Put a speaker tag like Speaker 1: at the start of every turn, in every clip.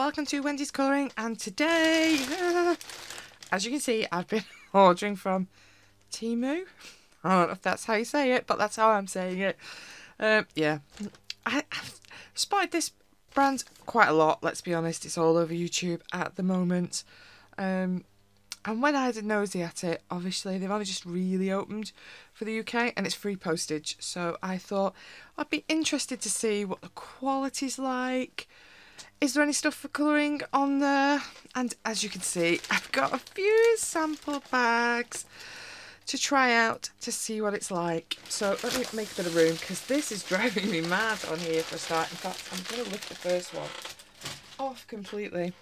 Speaker 1: welcome to Wendy's Colouring and today, as you can see, I've been ordering from Temu. I don't know if that's how you say it, but that's how I'm saying it. Um, yeah, I, I've spotted this brand quite a lot, let's be honest. It's all over YouTube at the moment. Um, and when I had a nosy at it, obviously they've only just really opened for the UK and it's free postage. So I thought I'd be interested to see what the quality's like, is there any stuff for colouring on there? And as you can see, I've got a few sample bags to try out to see what it's like. So let me make a bit of room because this is driving me mad on here for a start. In fact, I'm going to lift the first one off completely.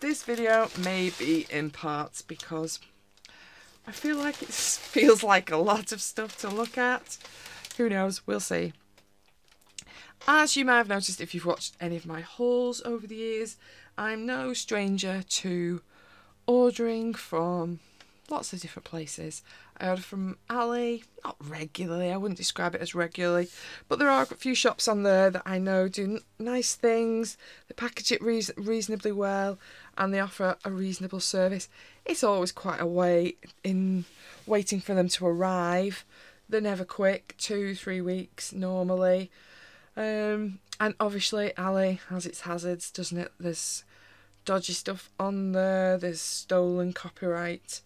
Speaker 1: This video may be in parts because I feel like it feels like a lot of stuff to look at. Who knows? We'll see. As you may have noticed if you've watched any of my hauls over the years, I'm no stranger to ordering from lots of different places. I order from Ali, not regularly, I wouldn't describe it as regularly, but there are a few shops on there that I know do nice things, they package it reasonably well, and they offer a reasonable service. It's always quite a wait in waiting for them to arrive. They're never quick, two, three weeks normally. Um, and obviously, Ali has its hazards, doesn't it? There's dodgy stuff on there, there's stolen copyright,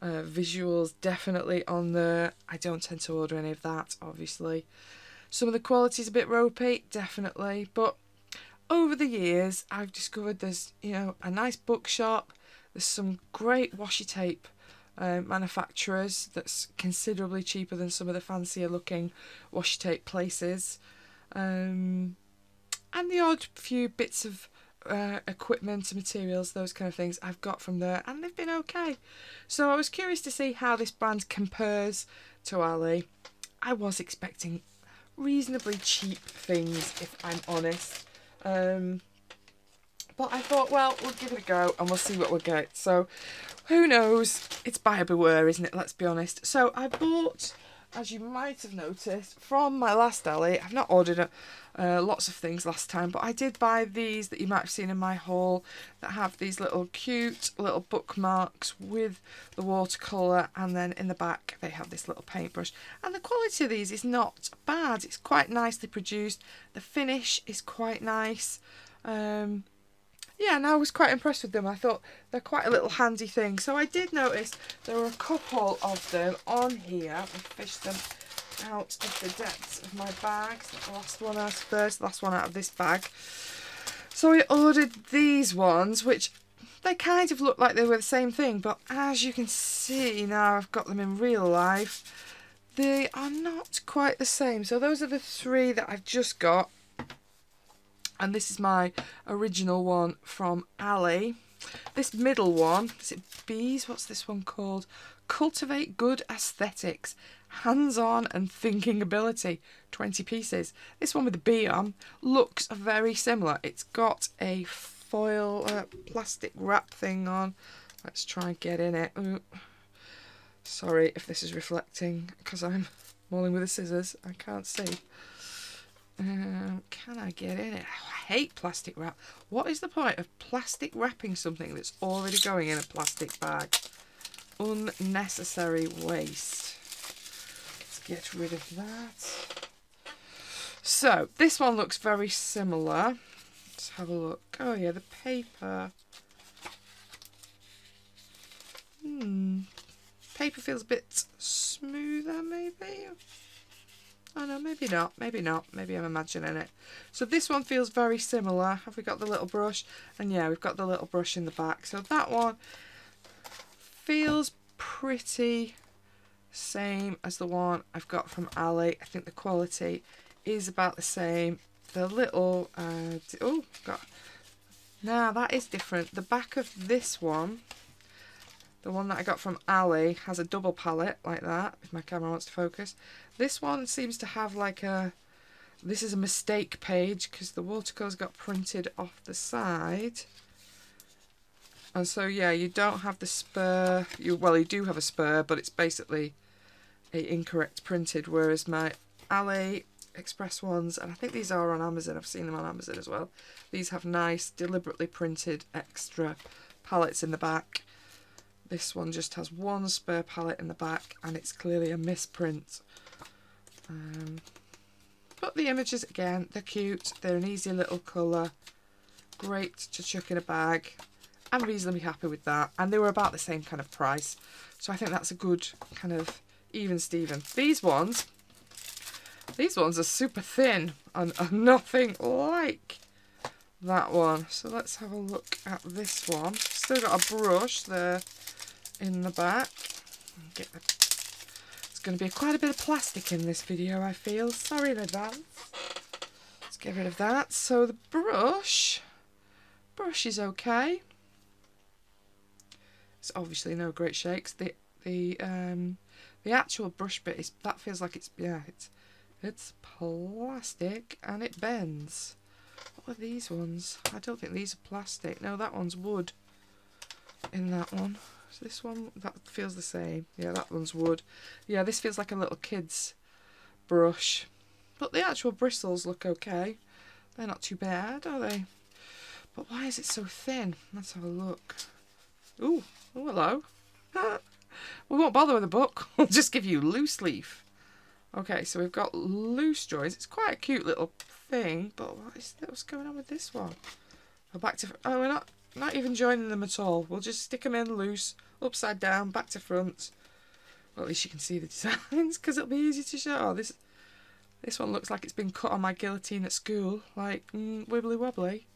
Speaker 1: uh, visuals definitely on there. I don't tend to order any of that, obviously. Some of the quality's a bit ropey, definitely, but over the years, I've discovered there's, you know, a nice bookshop, there's some great washi tape uh, manufacturers that's considerably cheaper than some of the fancier looking washi tape places um, and the odd few bits of uh, equipment, materials, those kind of things I've got from there, and they've been okay. So I was curious to see how this brand compares to Ali. I was expecting reasonably cheap things, if I'm honest. Um, but I thought, well, we'll give it a go and we'll see what we get. So who knows? It's buyer beware, isn't it? Let's be honest. So I bought as you might have noticed from my last Ali, I've not ordered uh, lots of things last time, but I did buy these that you might have seen in my haul that have these little cute little bookmarks with the watercolour and then in the back they have this little paintbrush. And the quality of these is not bad, it's quite nicely produced, the finish is quite nice. Um, yeah, and I was quite impressed with them. I thought they're quite a little handy thing. So I did notice there were a couple of them on here. I fished them out of the depths of my bags. the last one out first, last one out of this bag. So I ordered these ones, which they kind of looked like they were the same thing, but as you can see now I've got them in real life, they are not quite the same. So those are the three that I've just got and this is my original one from Ali. This middle one, is it bees? What's this one called? Cultivate Good Aesthetics, Hands-on and Thinking Ability, 20 pieces. This one with the bee on looks very similar. It's got a foil uh, plastic wrap thing on. Let's try and get in it. Ooh. Sorry if this is reflecting because I'm mulling with the scissors. I can't see. Um, can I get in it? I hate plastic wrap. What is the point of plastic wrapping something that's already going in a plastic bag? Unnecessary waste. Let's get rid of that. So, this one looks very similar. Let's have a look. Oh yeah, the paper. Hmm. Paper feels a bit smoother, maybe? I oh, know, maybe not, maybe not, maybe I'm imagining it. So this one feels very similar. Have we got the little brush? And yeah, we've got the little brush in the back. So that one feels pretty same as the one I've got from Ali. I think the quality is about the same. The little, uh, oh, got, now that is different. The back of this one, the one that I got from Ali, has a double palette like that, if my camera wants to focus. This one seems to have like a, this is a mistake page because the watercolours got printed off the side. And so, yeah, you don't have the spur. You, well, you do have a spur, but it's basically a incorrect printed, whereas my Ali Express ones, and I think these are on Amazon, I've seen them on Amazon as well, these have nice, deliberately printed extra palettes in the back. This one just has one spur palette in the back, and it's clearly a misprint. Um, but the images again, they're cute, they're an easy little colour, great to chuck in a bag. I'm reasonably happy with that, and they were about the same kind of price. So I think that's a good kind of even Steven. These ones, these ones are super thin and are nothing like that one. So let's have a look at this one. Still got a brush there in the back. Get the going to be quite a bit of plastic in this video, I feel. Sorry in advance. Let's get rid of that. So the brush, brush is okay. It's obviously no great shakes. The the um the actual brush bit is that feels like it's yeah it's it's plastic and it bends. What are these ones? I don't think these are plastic. No, that one's wood in that one. Is this one? That feels the same. Yeah, that one's wood. Yeah, this feels like a little kid's brush. But the actual bristles look okay. They're not too bad, are they? But why is it so thin? Let's have a look. Oh, oh hello. we won't bother with a book. We'll just give you loose leaf. Okay, so we've got loose joys. It's quite a cute little thing, but what is what's going on with this one? We're oh, back to... Oh, we're not... Not even joining them at all. We'll just stick them in loose, upside down, back to front. Well, at least you can see the designs because it'll be easy to show. Oh, this this one looks like it's been cut on my guillotine at school, like mm, wibbly wobbly.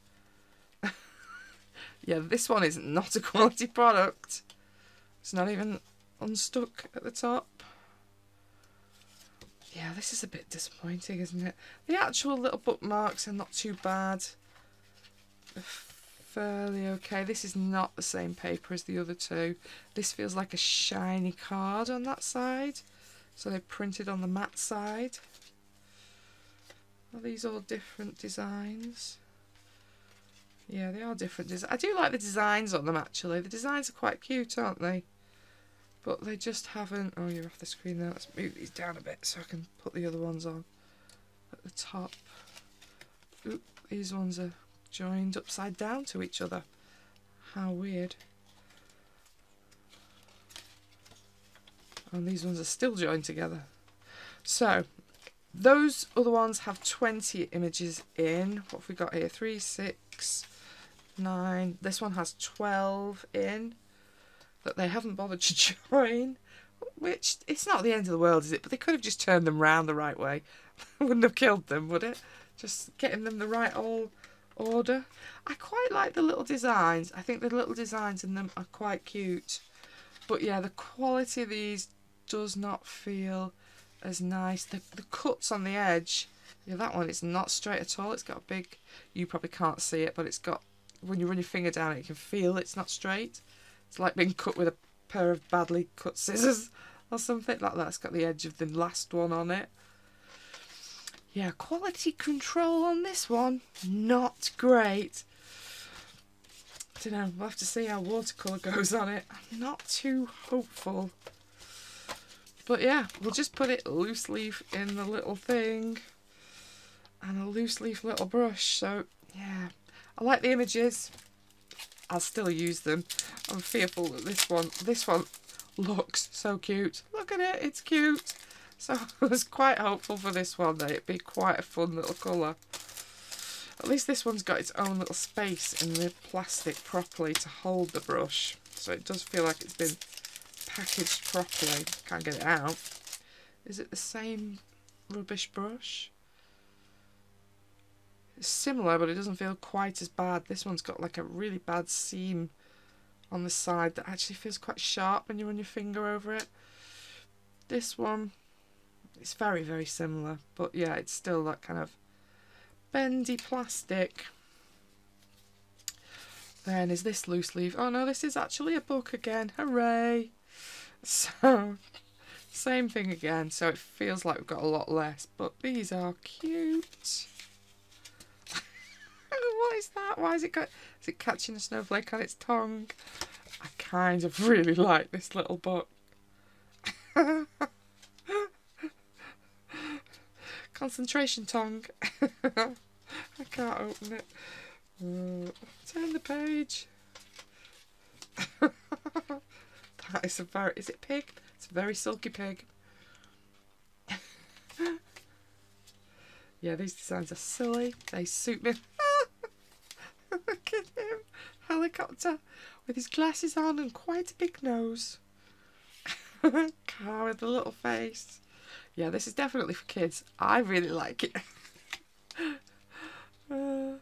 Speaker 1: yeah, this one is not a quality product. It's not even unstuck at the top. Yeah, this is a bit disappointing, isn't it? The actual little bookmarks are not too bad fairly okay. This is not the same paper as the other two. This feels like a shiny card on that side. So they printed on the matte side. Are these all different designs? Yeah, they are different designs. I do like the designs on them, actually. The designs are quite cute, aren't they? But they just haven't... Oh, you're off the screen now. Let's move these down a bit so I can put the other ones on at the top. Oop, these ones are joined upside down to each other. How weird. And these ones are still joined together. So, those other ones have 20 images in. What have we got here? 3, 6, 9. This one has 12 in that they haven't bothered to join. Which, it's not the end of the world, is it? But they could have just turned them round the right way. Wouldn't have killed them, would it? Just getting them the right all order. I quite like the little designs. I think the little designs in them are quite cute. But yeah, the quality of these does not feel as nice. The, the cuts on the edge, yeah, that one is not straight at all. It's got a big, you probably can't see it, but it's got, when you run your finger down it, you can feel it's not straight. It's like being cut with a pair of badly cut scissors or something like that. It's got the edge of the last one on it yeah, quality control on this one, not great. I don't know, we'll have to see how watercolour goes on it. I'm not too hopeful. But yeah, we'll just put it loose leaf in the little thing and a loose leaf little brush. So yeah, I like the images. I'll still use them. I'm fearful that this one, this one looks so cute. Look at it, it's cute. So I was quite hopeful for this one that it'd be quite a fun little colour. At least this one's got its own little space in the plastic properly to hold the brush. So it does feel like it's been packaged properly. Can't get it out. Is it the same rubbish brush? It's similar, but it doesn't feel quite as bad. This one's got like a really bad seam on the side that actually feels quite sharp when you run your finger over it. This one it's very, very similar, but yeah, it's still that kind of bendy plastic. Then is this loose leaf? Oh no, this is actually a book again. Hooray! So, same thing again. So it feels like we've got a lot less, but these are cute. what is that? Why is it got? Is it catching a snowflake on its tongue? I kind of really like this little book. concentration tongue. I can't open it. Uh, turn the page. that is a very, is it pig? It's a very sulky pig. yeah, these designs are silly. They suit me. Look at him. Helicopter with his glasses on and quite a big nose. Car with a little face. Yeah, this is definitely for kids. I really like it. uh,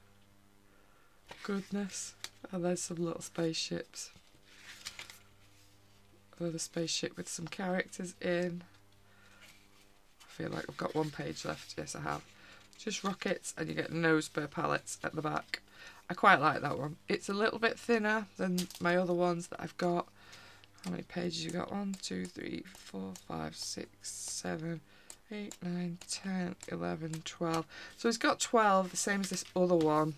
Speaker 1: goodness. And oh, there's some little spaceships. Another oh, spaceship with some characters in. I feel like I've got one page left. Yes, I have. Just rockets and you get nose spare pallets at the back. I quite like that one. It's a little bit thinner than my other ones that I've got how many pages you got? 1, 2, 3, 4, 5, 6, 7, 8, 9, 10, 11, 12. So it's got 12, the same as this other one.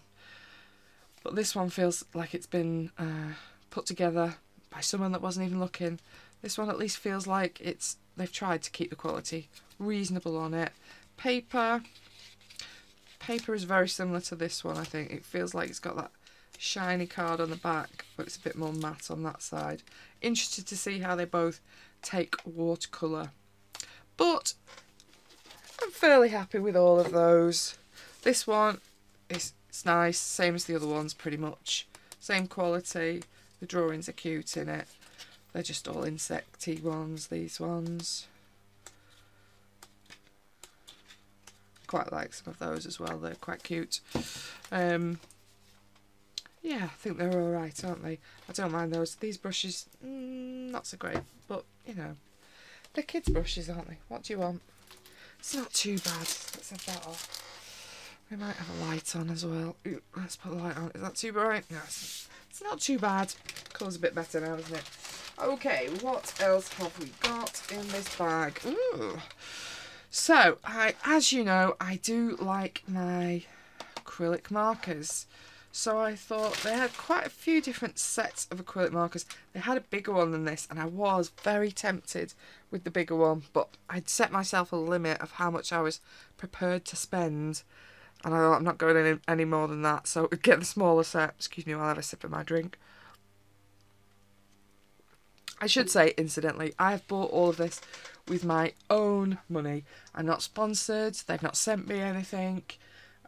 Speaker 1: But this one feels like it's been uh, put together by someone that wasn't even looking. This one at least feels like it's they've tried to keep the quality reasonable on it. Paper, paper is very similar to this one, I think. It feels like it's got that shiny card on the back, but it's a bit more matte on that side. Interested to see how they both take watercolour. But I'm fairly happy with all of those. This one is it's nice, same as the other ones pretty much. Same quality, the drawings are cute in it. They're just all insecty ones, these ones. Quite like some of those as well, they're quite cute. Um, yeah, I think they're all right, aren't they? I don't mind those. These brushes, mm, not so great, but you know, they're kids' brushes, aren't they? What do you want? It's not too bad. Let's have that off. We might have a light on as well. Ooh, let's put a light on. Is that too bright? No, it's, it's not too bad. Colour's a bit better now, isn't it? Okay, what else have we got in this bag? Ooh. So, I, as you know, I do like my acrylic markers. So I thought they had quite a few different sets of acrylic markers. They had a bigger one than this and I was very tempted with the bigger one but I'd set myself a limit of how much I was prepared to spend and I thought I'm not going any, any more than that so get the smaller set. Excuse me while I have a sip of my drink. I should say, incidentally, I have bought all of this with my own money. I'm not sponsored, they've not sent me anything.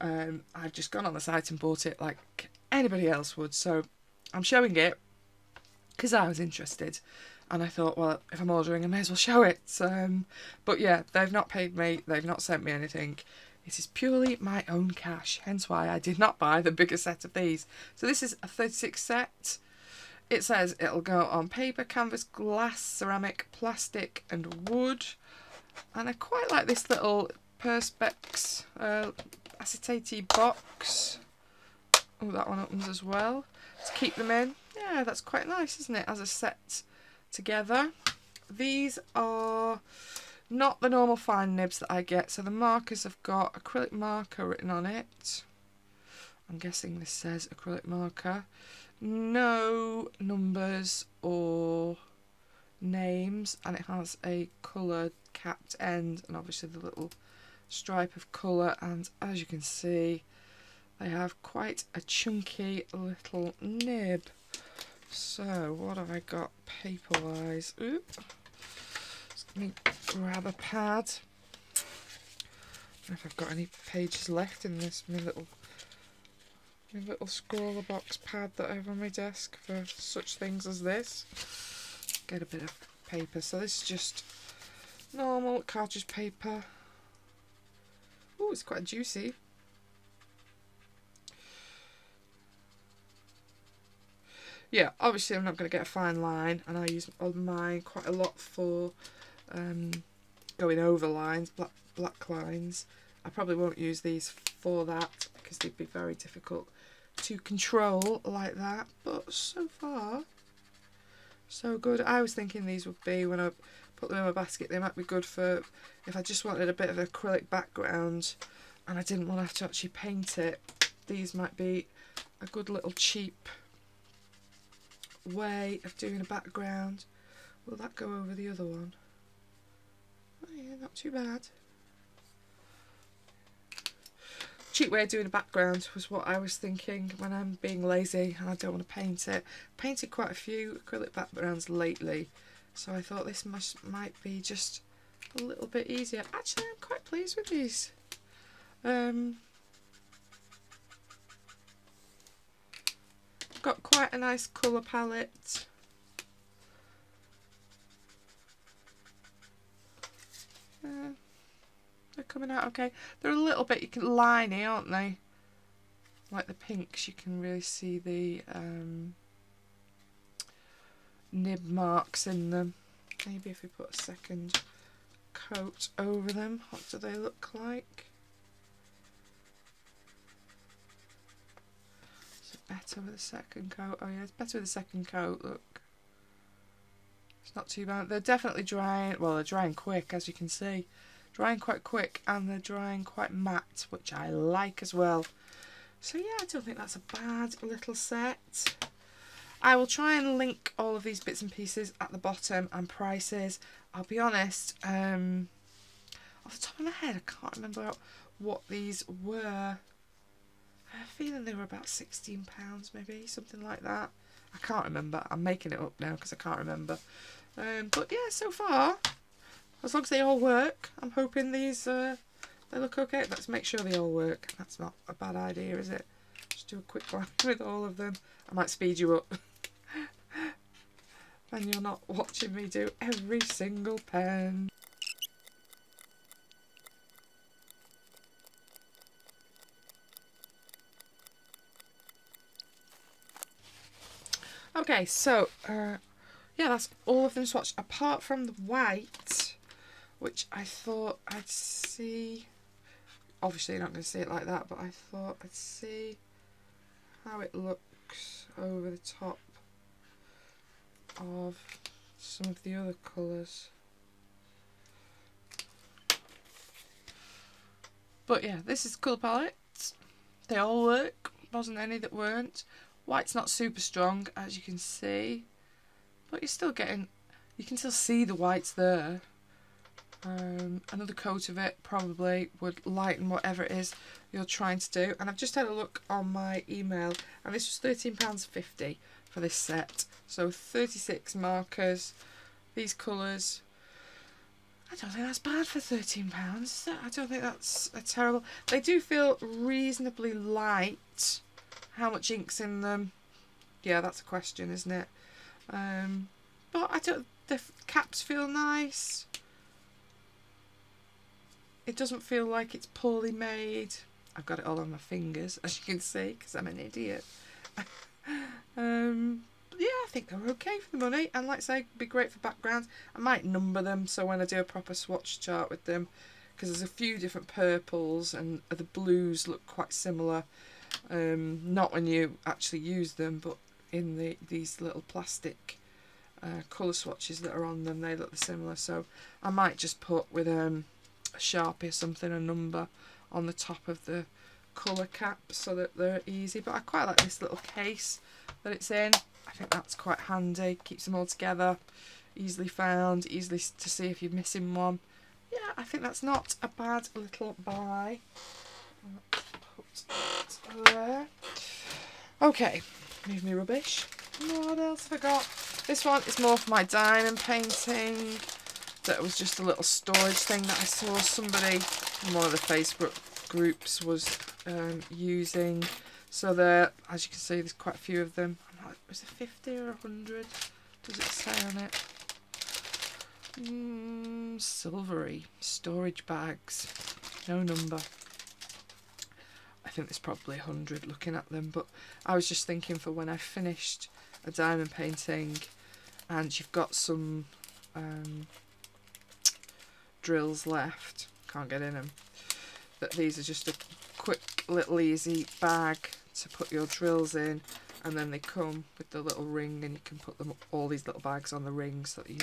Speaker 1: Um, I've just gone on the site and bought it like anybody else would. So I'm showing it because I was interested. And I thought, well, if I'm ordering, I may as well show it. Um, but yeah, they've not paid me, they've not sent me anything. It is purely my own cash, hence why I did not buy the bigger set of these. So this is a 36 set. It says it'll go on paper, canvas, glass, ceramic, plastic and wood. And I quite like this little Perspex uh, acetate box. Oh, that one opens as well. To keep them in. Yeah, that's quite nice, isn't it, as a set together. These are not the normal fine nibs that I get. So the markers have got acrylic marker written on it. I'm guessing this says acrylic marker. No numbers or names and it has a coloured capped end and obviously the little stripe of colour and as you can see they have quite a chunky little nib. So what have I got paper-wise? Oop. Let me grab a pad. If I've got any pages left in this my little my little scroller box pad that I have on my desk for such things as this. Get a bit of paper. So this is just normal cartridge paper. Oh, it's quite juicy. Yeah, obviously I'm not going to get a fine line, and I use mine quite a lot for um, going over lines, black, black lines. I probably won't use these for that because they'd be very difficult to control like that, but so far so good. I was thinking these would be when I put them in my basket. They might be good for if I just wanted a bit of acrylic background and I didn't want to have to actually paint it. These might be a good little cheap way of doing a background. Will that go over the other one? Oh yeah, not too bad. Cheap way of doing a background was what I was thinking when I'm being lazy and I don't want to paint it. Painted quite a few acrylic backgrounds lately. So I thought this must, might be just a little bit easier. Actually, I'm quite pleased with these. Um, got quite a nice colour palette. Uh, they're coming out okay. They're a little bit liney, aren't they? Like the pinks, you can really see the um, nib marks in them. Maybe if we put a second coat over them, what do they look like? Is it better with a second coat? Oh yeah, it's better with a second coat, look. It's not too bad. They're definitely drying, well they're drying quick as you can see. Drying quite quick and they're drying quite matte, which I like as well. So yeah, I don't think that's a bad little set. I will try and link all of these bits and pieces at the bottom and prices. I'll be honest, um, off the top of my head, I can't remember what these were. I have a feeling they were about £16, maybe, something like that. I can't remember. I'm making it up now because I can't remember. Um, but yeah, so far, as long as they all work, I'm hoping these uh, they look okay. Let's make sure they all work. That's not a bad idea, is it? Just do a quick glance with all of them. I might speed you up. and you're not watching me do every single pen. Okay, so, uh, yeah, that's all of them swatched, apart from the white, which I thought I'd see. Obviously, you're not going to see it like that, but I thought I'd see how it looks over the top of some of the other colours. But yeah, this is the colour palette. They all work. Wasn't any that weren't. White's not super strong, as you can see. But you're still getting... You can still see the whites there. Um, another coat of it probably would lighten whatever it is you're trying to do. And I've just had a look on my email. And this was £13.50 for this set. So 36 markers, these colours. I don't think that's bad for £13. I don't think that's a terrible... They do feel reasonably light. How much ink's in them? Yeah, that's a question, isn't it? Um, but I don't... The caps feel nice. It doesn't feel like it's poorly made. I've got it all on my fingers, as you can see, because I'm an idiot. Um, yeah, I think they're okay for the money. And like I say, be great for backgrounds. I might number them so when I do a proper swatch chart with them, because there's a few different purples and the blues look quite similar. Um, not when you actually use them, but in the these little plastic uh, colour swatches that are on them, they look similar. So I might just put with um, a Sharpie or something, a number on the top of the colour cap so that they're easy. But I quite like this little case that it's in. I think that's quite handy. Keeps them all together. Easily found. Easily to see if you're missing one. Yeah, I think that's not a bad little buy. there. Okay, leave me rubbish. What else have I got? This one is more for my diamond painting. That was just a little storage thing that I saw somebody on one of the Facebook groups was um, using. So there, as you can see, there's quite a few of them. Not, was it 50 or 100? Does it say on it? Mm, silvery storage bags, no number. I think there's probably 100 looking at them, but I was just thinking for when I finished a diamond painting and you've got some um, drills left, can't get in them, that these are just a quick little easy bag to put your drills in and then they come with the little ring and you can put them all these little bags on the ring so that you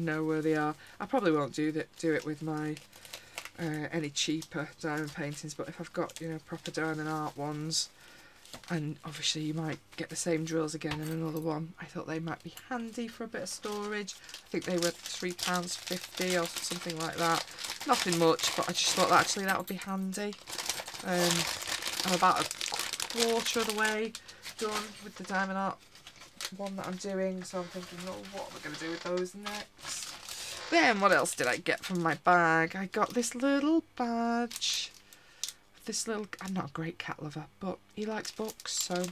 Speaker 1: know where they are. I probably won't do that do it with my uh, any cheaper diamond paintings but if I've got you know proper diamond art ones and obviously you might get the same drills again in another one. I thought they might be handy for a bit of storage. I think they were £3.50 or something like that. Nothing much, but I just thought that actually that would be handy. Um, I'm about a quarter of the way done with the diamond art one that I'm doing, so I'm thinking, oh, what am I going to do with those next? Then what else did I get from my bag? I got this little badge this little, I'm not a great cat lover, but he likes books, so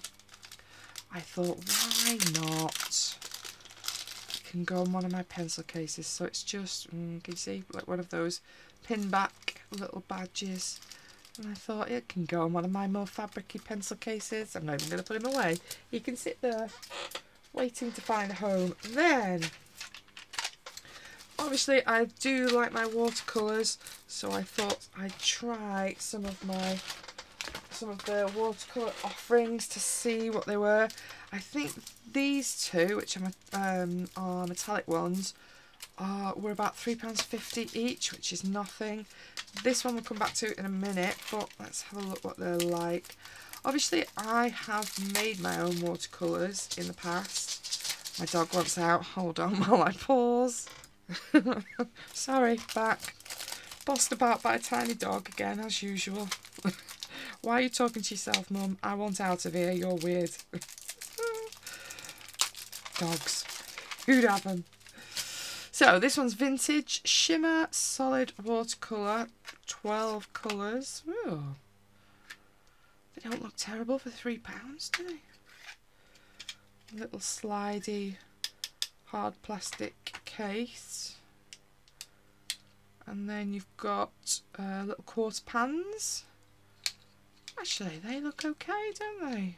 Speaker 1: I thought, why not? It can go in one of my pencil cases. So it's just, mm, can you see, like one of those pin back little badges. And I thought, it can go in one of my more fabricy pencil cases. I'm not even going to put him away. He can sit there waiting to find a home. Then obviously I do like my watercolours, so I thought I'd try some of my some of the watercolour offerings to see what they were. I think these two, which are, um, are metallic ones, are, were about £3.50 each, which is nothing. This one we'll come back to in a minute, but let's have a look what they're like. Obviously, I have made my own watercolours in the past. My dog wants out. Hold on while I pause. Sorry, back. Bossed about by a tiny dog again, as usual. Why are you talking to yourself, Mum? I want out of here. You're weird. Dogs. Who'd have them? So this one's vintage shimmer solid watercolor, twelve colours. Ooh. They don't look terrible for three pounds, do they? A little slidey hard plastic case. And then you've got uh, little quarter pans. Actually, they look okay, don't they?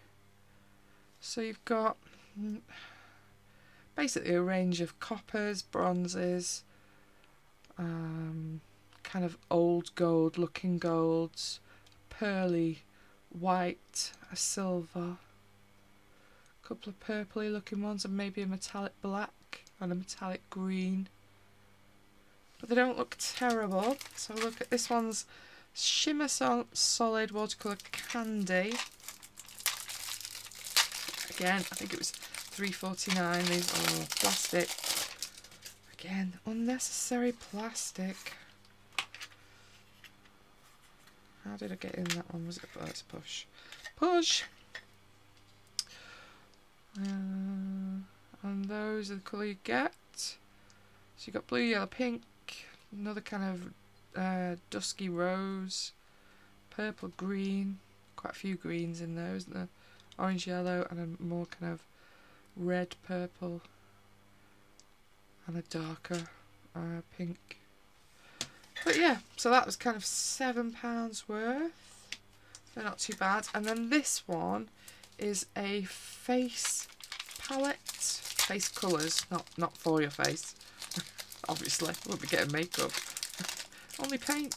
Speaker 1: So you've got mm, basically a range of coppers, bronzes, um, kind of old gold looking golds, pearly white, a silver, a couple of purpley looking ones and maybe a metallic black and a metallic green. But they don't look terrible. So look at this one's Shimmer Sol Solid Watercolour Candy. Again, I think it was 3.49. These are plastic. Again, unnecessary plastic. How did I get in that one? Was it oh, push? Push! Uh, and those are the colour you get. So you've got blue, yellow, pink, another kind of uh, dusky rose, purple, green, quite a few greens in those. there? Orange, yellow, and a more kind of red, purple, and a darker uh, pink. But yeah, so that was kind of £7 worth. They're not too bad. And then this one is a face palette face colours, not not for your face. Obviously, won't be getting makeup. Only paint.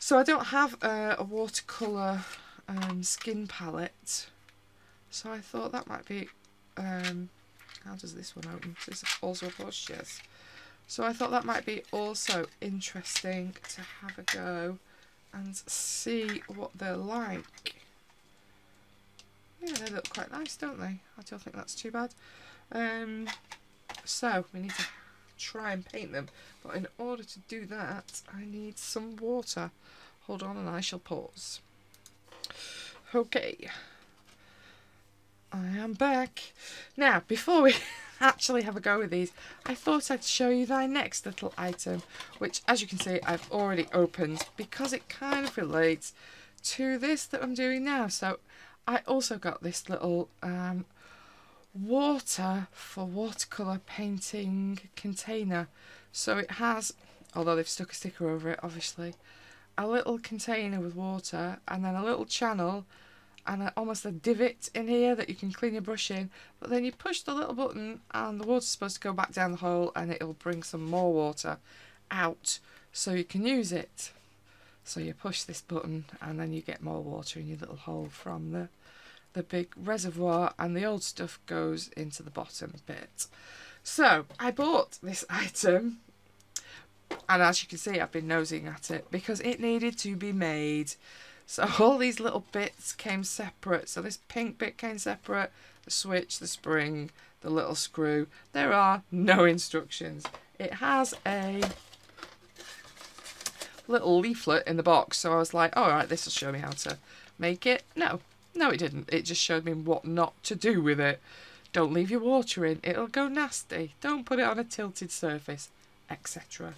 Speaker 1: So I don't have a watercolour um, skin palette. So I thought that might be... Um, how does this one open? It's also a brush, yes. So I thought that might be also interesting to have a go and see what they're like yeah, they look quite nice, don't they? I don't think that's too bad. Um, so we need to try and paint them. But in order to do that, I need some water. Hold on and I shall pause. Okay. I am back. Now, before we actually have a go with these, I thought I'd show you thy next little item, which, as you can see, I've already opened because it kind of relates to this that I'm doing now. So I also got this little um, water for watercolour painting container. So it has, although they've stuck a sticker over it obviously, a little container with water and then a little channel and a, almost a divot in here that you can clean your brush in. But then you push the little button and the water's supposed to go back down the hole and it'll bring some more water out so you can use it. So you push this button and then you get more water in your little hole from the the big reservoir and the old stuff goes into the bottom bit. So I bought this item and as you can see I've been nosing at it because it needed to be made. So all these little bits came separate. So this pink bit came separate, the switch, the spring, the little screw. There are no instructions. It has a little leaflet in the box. So I was like, oh, all right, this will show me how to make it. No, no, it didn't. It just showed me what not to do with it. Don't leave your water in. It'll go nasty. Don't put it on a tilted surface, etc.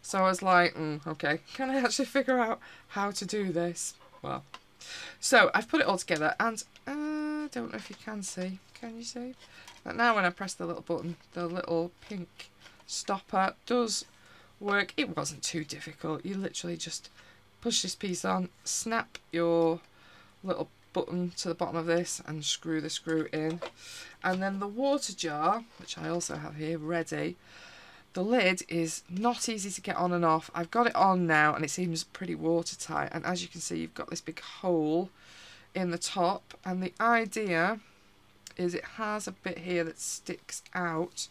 Speaker 1: So I was like, mm, okay, can I actually figure out how to do this? Well, so I've put it all together and I uh, don't know if you can see. Can you see? But now when I press the little button, the little pink stopper does work. It wasn't too difficult. You literally just push this piece on, snap your little button to the bottom of this and screw the screw in. And then the water jar, which I also have here ready, the lid is not easy to get on and off. I've got it on now and it seems pretty watertight. And as you can see, you've got this big hole in the top. And the idea is it has a bit here that sticks out.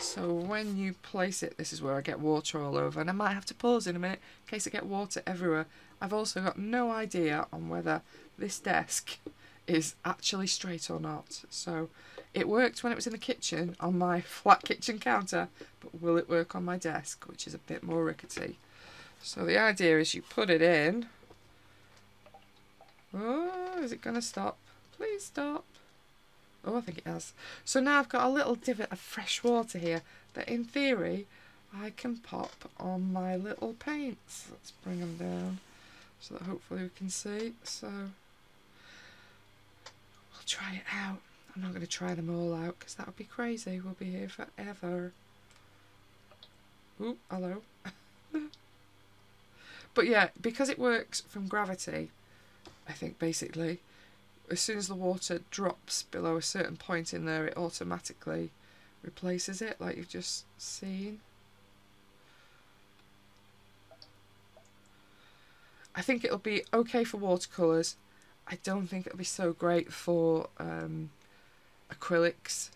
Speaker 1: So when you place it, this is where I get water all over. And I might have to pause in a minute in case I get water everywhere. I've also got no idea on whether this desk is actually straight or not. So it worked when it was in the kitchen on my flat kitchen counter, but will it work on my desk, which is a bit more rickety? So the idea is you put it in. Oh, is it going to stop? Please stop. Oh, I think it has. So now I've got a little divot of fresh water here that in theory I can pop on my little paints. Let's bring them down so that hopefully we can see. So I'll try it out. I'm not going to try them all out because that would be crazy. We'll be here forever. Ooh, hello. but yeah, because it works from gravity, I think basically, as soon as the water drops below a certain point in there, it automatically replaces it like you've just seen. I think it'll be okay for watercolours, I don't think it'll be so great for um, acrylics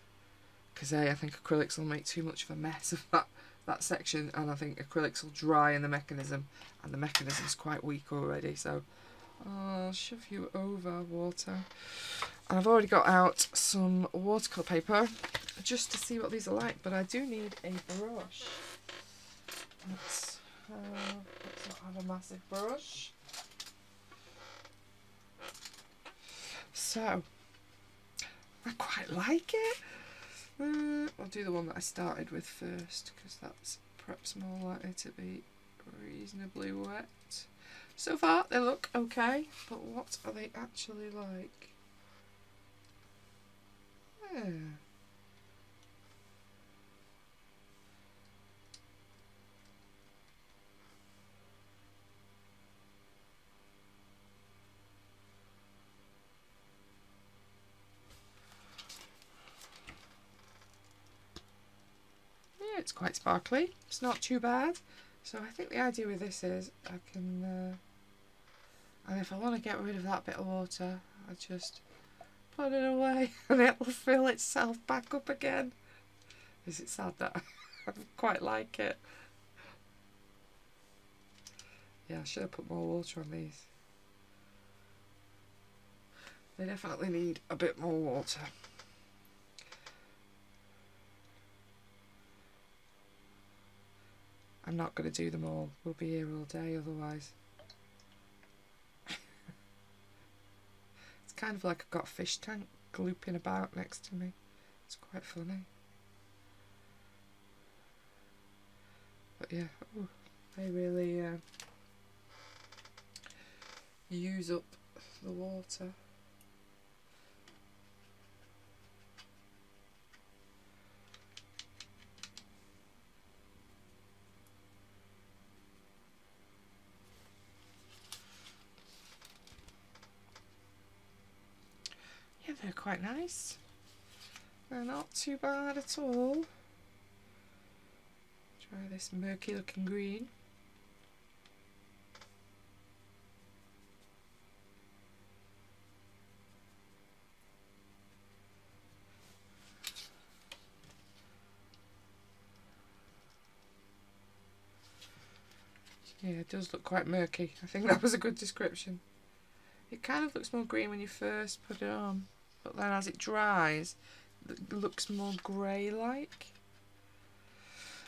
Speaker 1: because I, I think acrylics will make too much of a mess of that, that section and I think acrylics will dry in the mechanism and the mechanism is quite weak already so I'll shove you over water and I've already got out some watercolour paper just to see what these are like but I do need a brush let's, uh, let's not have a massive brush So, I quite like it. Uh, I'll do the one that I started with first because that's perhaps more likely to be reasonably wet. So far they look okay, but what are they actually like? Yeah. It's quite sparkly. It's not too bad. So I think the idea with this is I can, uh, and if I want to get rid of that bit of water, I just put it away and it will fill itself back up again. Is it sad that I quite like it? Yeah, I should have put more water on these. They definitely need a bit more water. I'm not going to do them all. We'll be here all day otherwise. it's kind of like I've got a fish tank glooping about next to me. It's quite funny. But yeah, Ooh, they really uh, use up the water. quite nice. They're not too bad at all. Try this murky looking green. Yeah, it does look quite murky. I think that was a good description. It kind of looks more green when you first put it on but then as it dries, it looks more grey-like.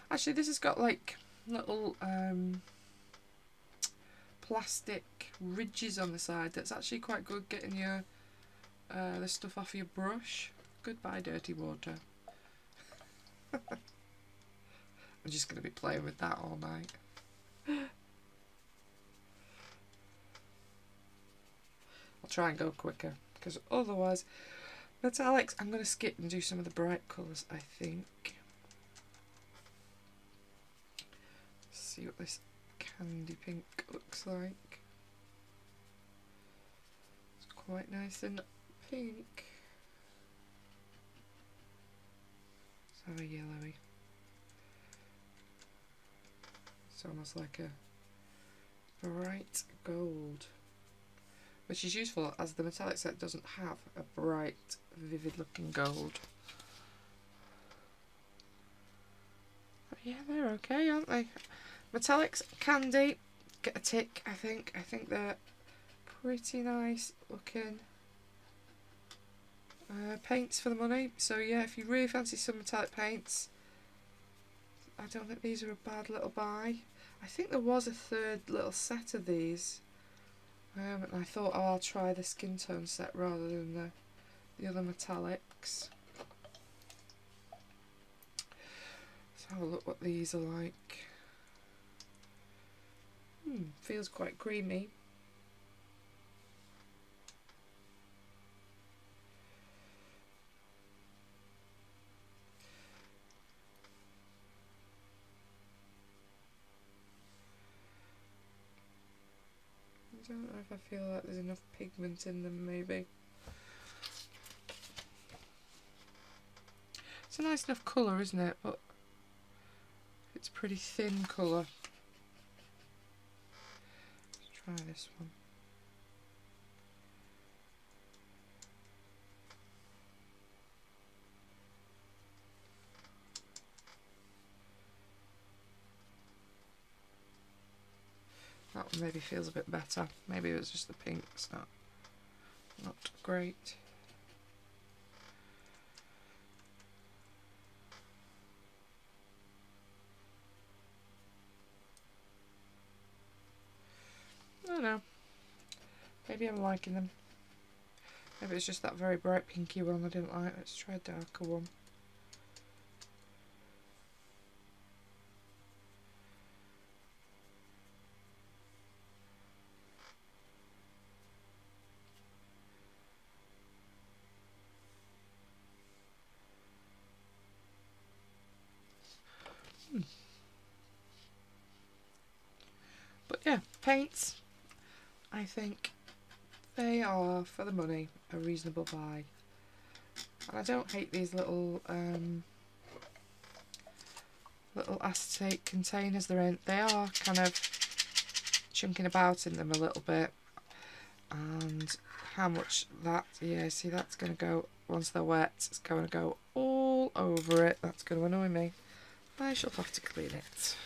Speaker 1: Actually, this has got like little um, plastic ridges on the side. That's actually quite good getting your uh, the stuff off your brush. Goodbye, dirty water. I'm just going to be playing with that all night. I'll try and go quicker because otherwise metallics I'm going to skip and do some of the bright colours I think Let's see what this candy pink looks like it's quite nice and pink let's have a yellowy it's almost like a bright gold which is useful as the metallic set doesn't have a bright, vivid looking gold. But yeah, they're okay, aren't they? Metallics, candy, get a tick, I think. I think they're pretty nice looking. Uh, paints for the money. So yeah, if you really fancy some metallic paints, I don't think these are a bad little buy. I think there was a third little set of these. Um, and I thought, oh, I'll try the skin tone set rather than the, the other metallics. Let's have a look what these are like. Hmm, feels quite creamy. I feel like there's enough pigment in them maybe. It's a nice enough colour, isn't it? But it's pretty thin colour. Let's try this one. That one maybe feels a bit better. Maybe it was just the It's not, not great. I don't know. Maybe I'm liking them. Maybe it's just that very bright pinky one I didn't like. Let's try a darker one. paints. I think they are, for the money, a reasonable buy. And I don't hate these little um, little acetate containers. They're in, they are kind of chunking about in them a little bit. And how much that, yeah, see that's going to go, once they're wet, it's going to go all over it. That's going to annoy me. I shall have to clean it.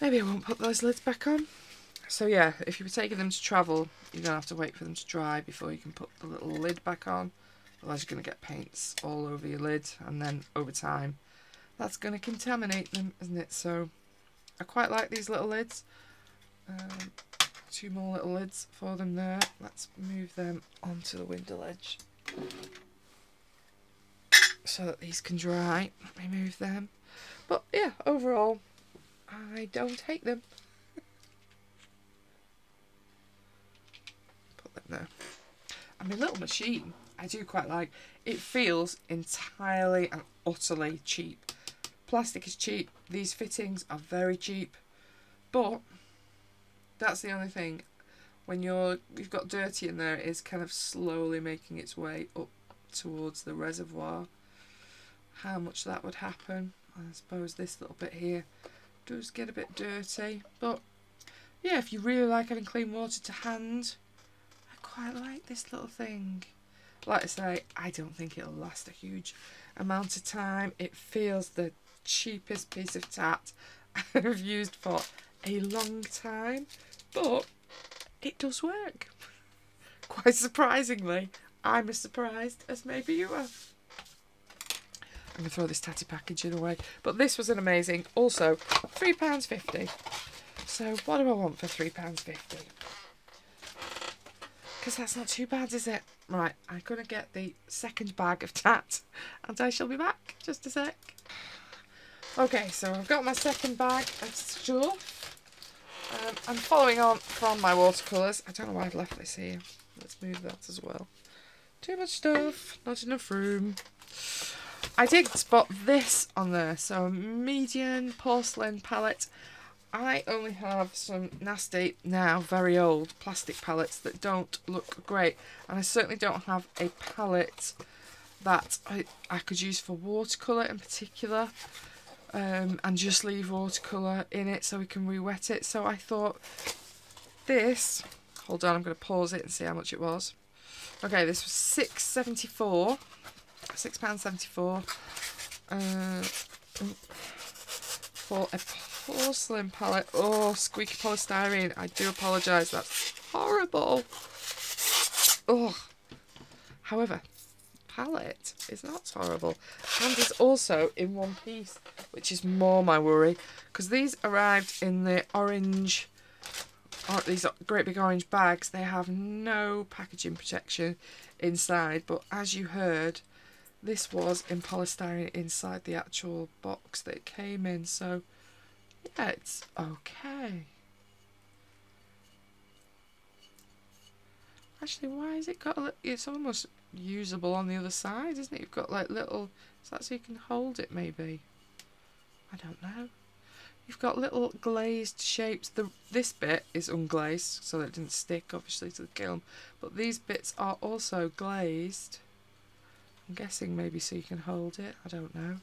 Speaker 1: Maybe I won't put those lids back on. So yeah, if you were taking them to travel, you're going to have to wait for them to dry before you can put the little lid back on. Otherwise you're going to get paints all over your lid and then over time that's going to contaminate them, isn't it? So I quite like these little lids. Um, two more little lids for them there. Let's move them onto the window ledge so that these can dry. Let me move them. But yeah, overall, I don't hate them. Put them there. I mean, Little Machine, I do quite like. It feels entirely and utterly cheap. Plastic is cheap. These fittings are very cheap. But that's the only thing. When you're, you've got dirty in there, it is kind of slowly making its way up towards the reservoir. How much that would happen, I suppose this little bit here does get a bit dirty. But yeah, if you really like having clean water to hand, I quite like this little thing. Like I say, I don't think it'll last a huge amount of time. It feels the cheapest piece of tat I've used for a long time, but it does work. Quite surprisingly, I'm as surprised as maybe you are. I'm going to throw this tatty packaging away. But this was an amazing, also £3.50. So what do I want for £3.50? Because that's not too bad, is it? Right, I'm going to get the second bag of tat and I shall be back. Just a sec. Okay, so I've got my second bag of stuff. Um, I'm following on from my watercolours. I don't know why I've left this here. Let's move that as well. Too much stuff, not enough room. I did spot this on there, so median porcelain palette. I only have some nasty, now very old, plastic palettes that don't look great. And I certainly don't have a palette that I, I could use for watercolour in particular. Um, and just leave watercolour in it so we can re-wet it. So I thought this, hold on, I'm going to pause it and see how much it was. Okay, this was 6.74 £6.74 uh, for a porcelain palette. Oh, squeaky polystyrene. I do apologise. That's horrible. Oh. However, palette is not horrible. And it's also in one piece, which is more my worry. Because these arrived in the orange, or these great big orange bags. They have no packaging protection inside. But as you heard, this was in polystyrene inside the actual box that it came in so yeah it's okay actually why has it got a it's almost usable on the other side isn't it you've got like little so that so you can hold it maybe I don't know you've got little glazed shapes the this bit is unglazed so that it didn't stick obviously to the kiln but these bits are also glazed I'm guessing maybe so you can hold it, I don't know.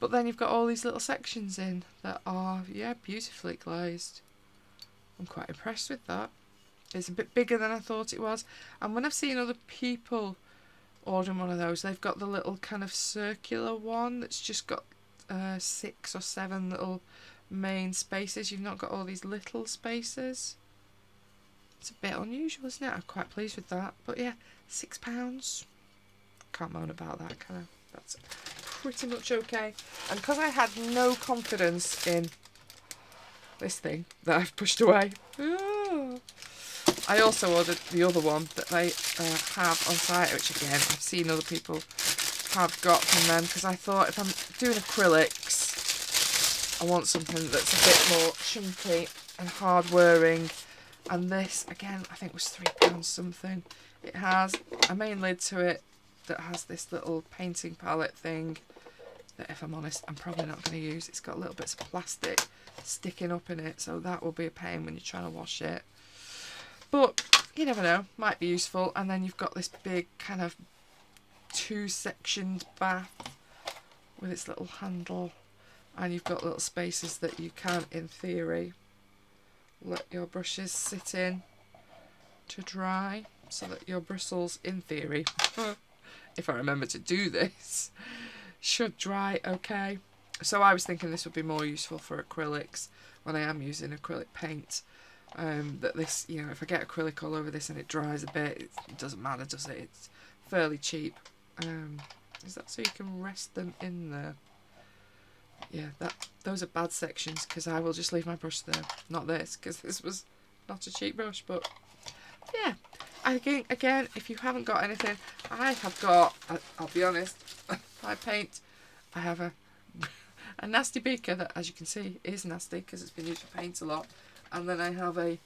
Speaker 1: But then you've got all these little sections in that are, yeah, beautifully glazed. I'm quite impressed with that. It's a bit bigger than I thought it was. And when I've seen other people ordering one of those, they've got the little kind of circular one that's just got uh, six or seven little main spaces. You've not got all these little spaces. It's a bit unusual, isn't it? I'm quite pleased with that. But yeah, £6 can't moan about that, can I? That's pretty much okay. And because I had no confidence in this thing that I've pushed away, I also ordered the other one that they uh, have on site, which again, I've seen other people have got from them because I thought if I'm doing acrylics, I want something that's a bit more chunky and hard wearing. And this, again, I think was £3 something. It has a main lid to it, that has this little painting palette thing that if I'm honest, I'm probably not going to use. It's got little bits of plastic sticking up in it, so that will be a pain when you're trying to wash it. But you never know, might be useful. And then you've got this big kind of two-sectioned bath with its little handle. And you've got little spaces that you can, in theory, let your brushes sit in to dry so that your bristles, in theory, if I remember to do this. Should dry, okay. So I was thinking this would be more useful for acrylics when I am using acrylic paint. Um, that this, you know, if I get acrylic all over this and it dries a bit, it doesn't matter, does it? It's fairly cheap. Um, is that so you can rest them in there? Yeah, that those are bad sections because I will just leave my brush there. Not this, because this was not a cheap brush, but yeah. I think, again, if you haven't got anything, I have got, I, will be honest, I paint, I have a, a nasty beaker that, as you can see, is nasty because it's been used for paint a lot. And then I have a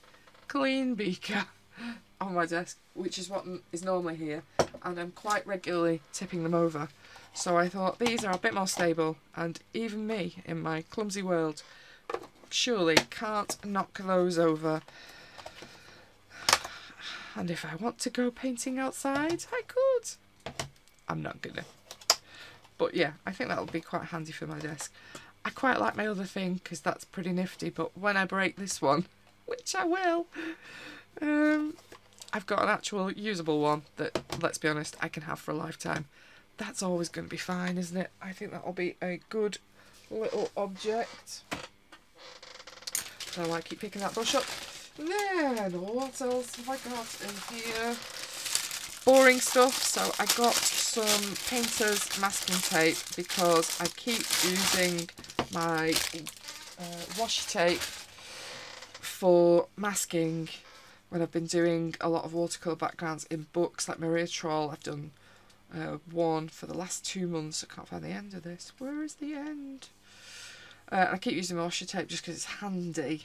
Speaker 1: clean beaker on my desk, which is what is normally here. And I'm quite regularly tipping them over. So I thought these are a bit more stable. And even me, in my clumsy world, surely can't knock those over. And if I want to go painting outside, I could. I'm not gonna. But yeah, I think that'll be quite handy for my desk. I quite like my other thing because that's pretty nifty, but when I break this one, which I will, um, I've got an actual usable one that, let's be honest, I can have for a lifetime. That's always going to be fine, isn't it? I think that'll be a good little object. So I keep picking that brush up. Then, what else have I got in here? Boring stuff. So I got some painter's masking tape because I keep using my uh, washi tape for masking when I've been doing a lot of watercolour backgrounds in books like Maria Trolle. I've done uh, one for the last two months. I can't find the end of this. Where is the end? Uh, I keep using washi tape just because it's handy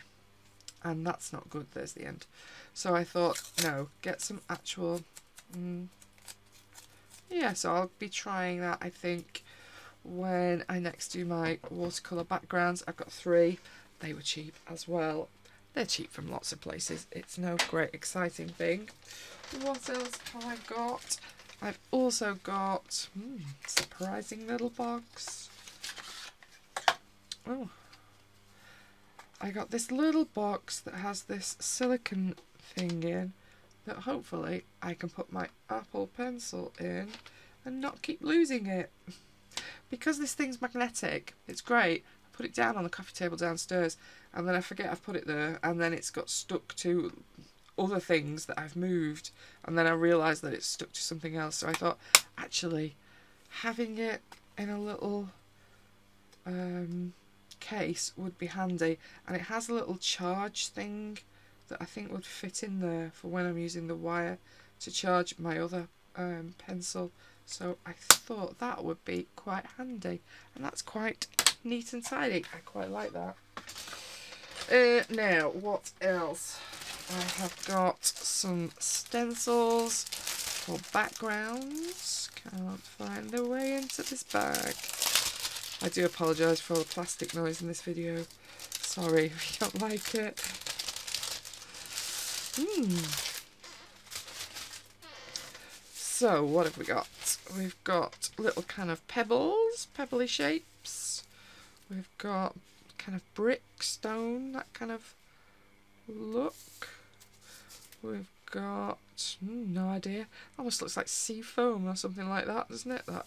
Speaker 1: and that's not good, there's the end. So I thought, no, get some actual, mm, yeah, so I'll be trying that, I think, when I next do my watercolour backgrounds. I've got three, they were cheap as well. They're cheap from lots of places, it's no great exciting thing. What else have I got? I've also got, mm, surprising little box. Oh, I got this little box that has this silicon thing in that hopefully I can put my Apple Pencil in and not keep losing it. Because this thing's magnetic, it's great. I put it down on the coffee table downstairs and then I forget I've put it there and then it's got stuck to other things that I've moved and then I realised that it's stuck to something else. So I thought, actually, having it in a little um, case would be handy and it has a little charge thing that I think would fit in there for when I'm using the wire to charge my other um, pencil so I thought that would be quite handy and that's quite neat and tidy I quite like that uh, now what else I have got some stencils for backgrounds can't find the way into this bag I do apologise for all the plastic noise in this video. Sorry if you don't like it. Mm. So, what have we got? We've got little kind of pebbles, pebbly shapes. We've got kind of brick, stone, that kind of look. We've got, hmm, no idea, almost looks like sea foam or something like that, doesn't it? That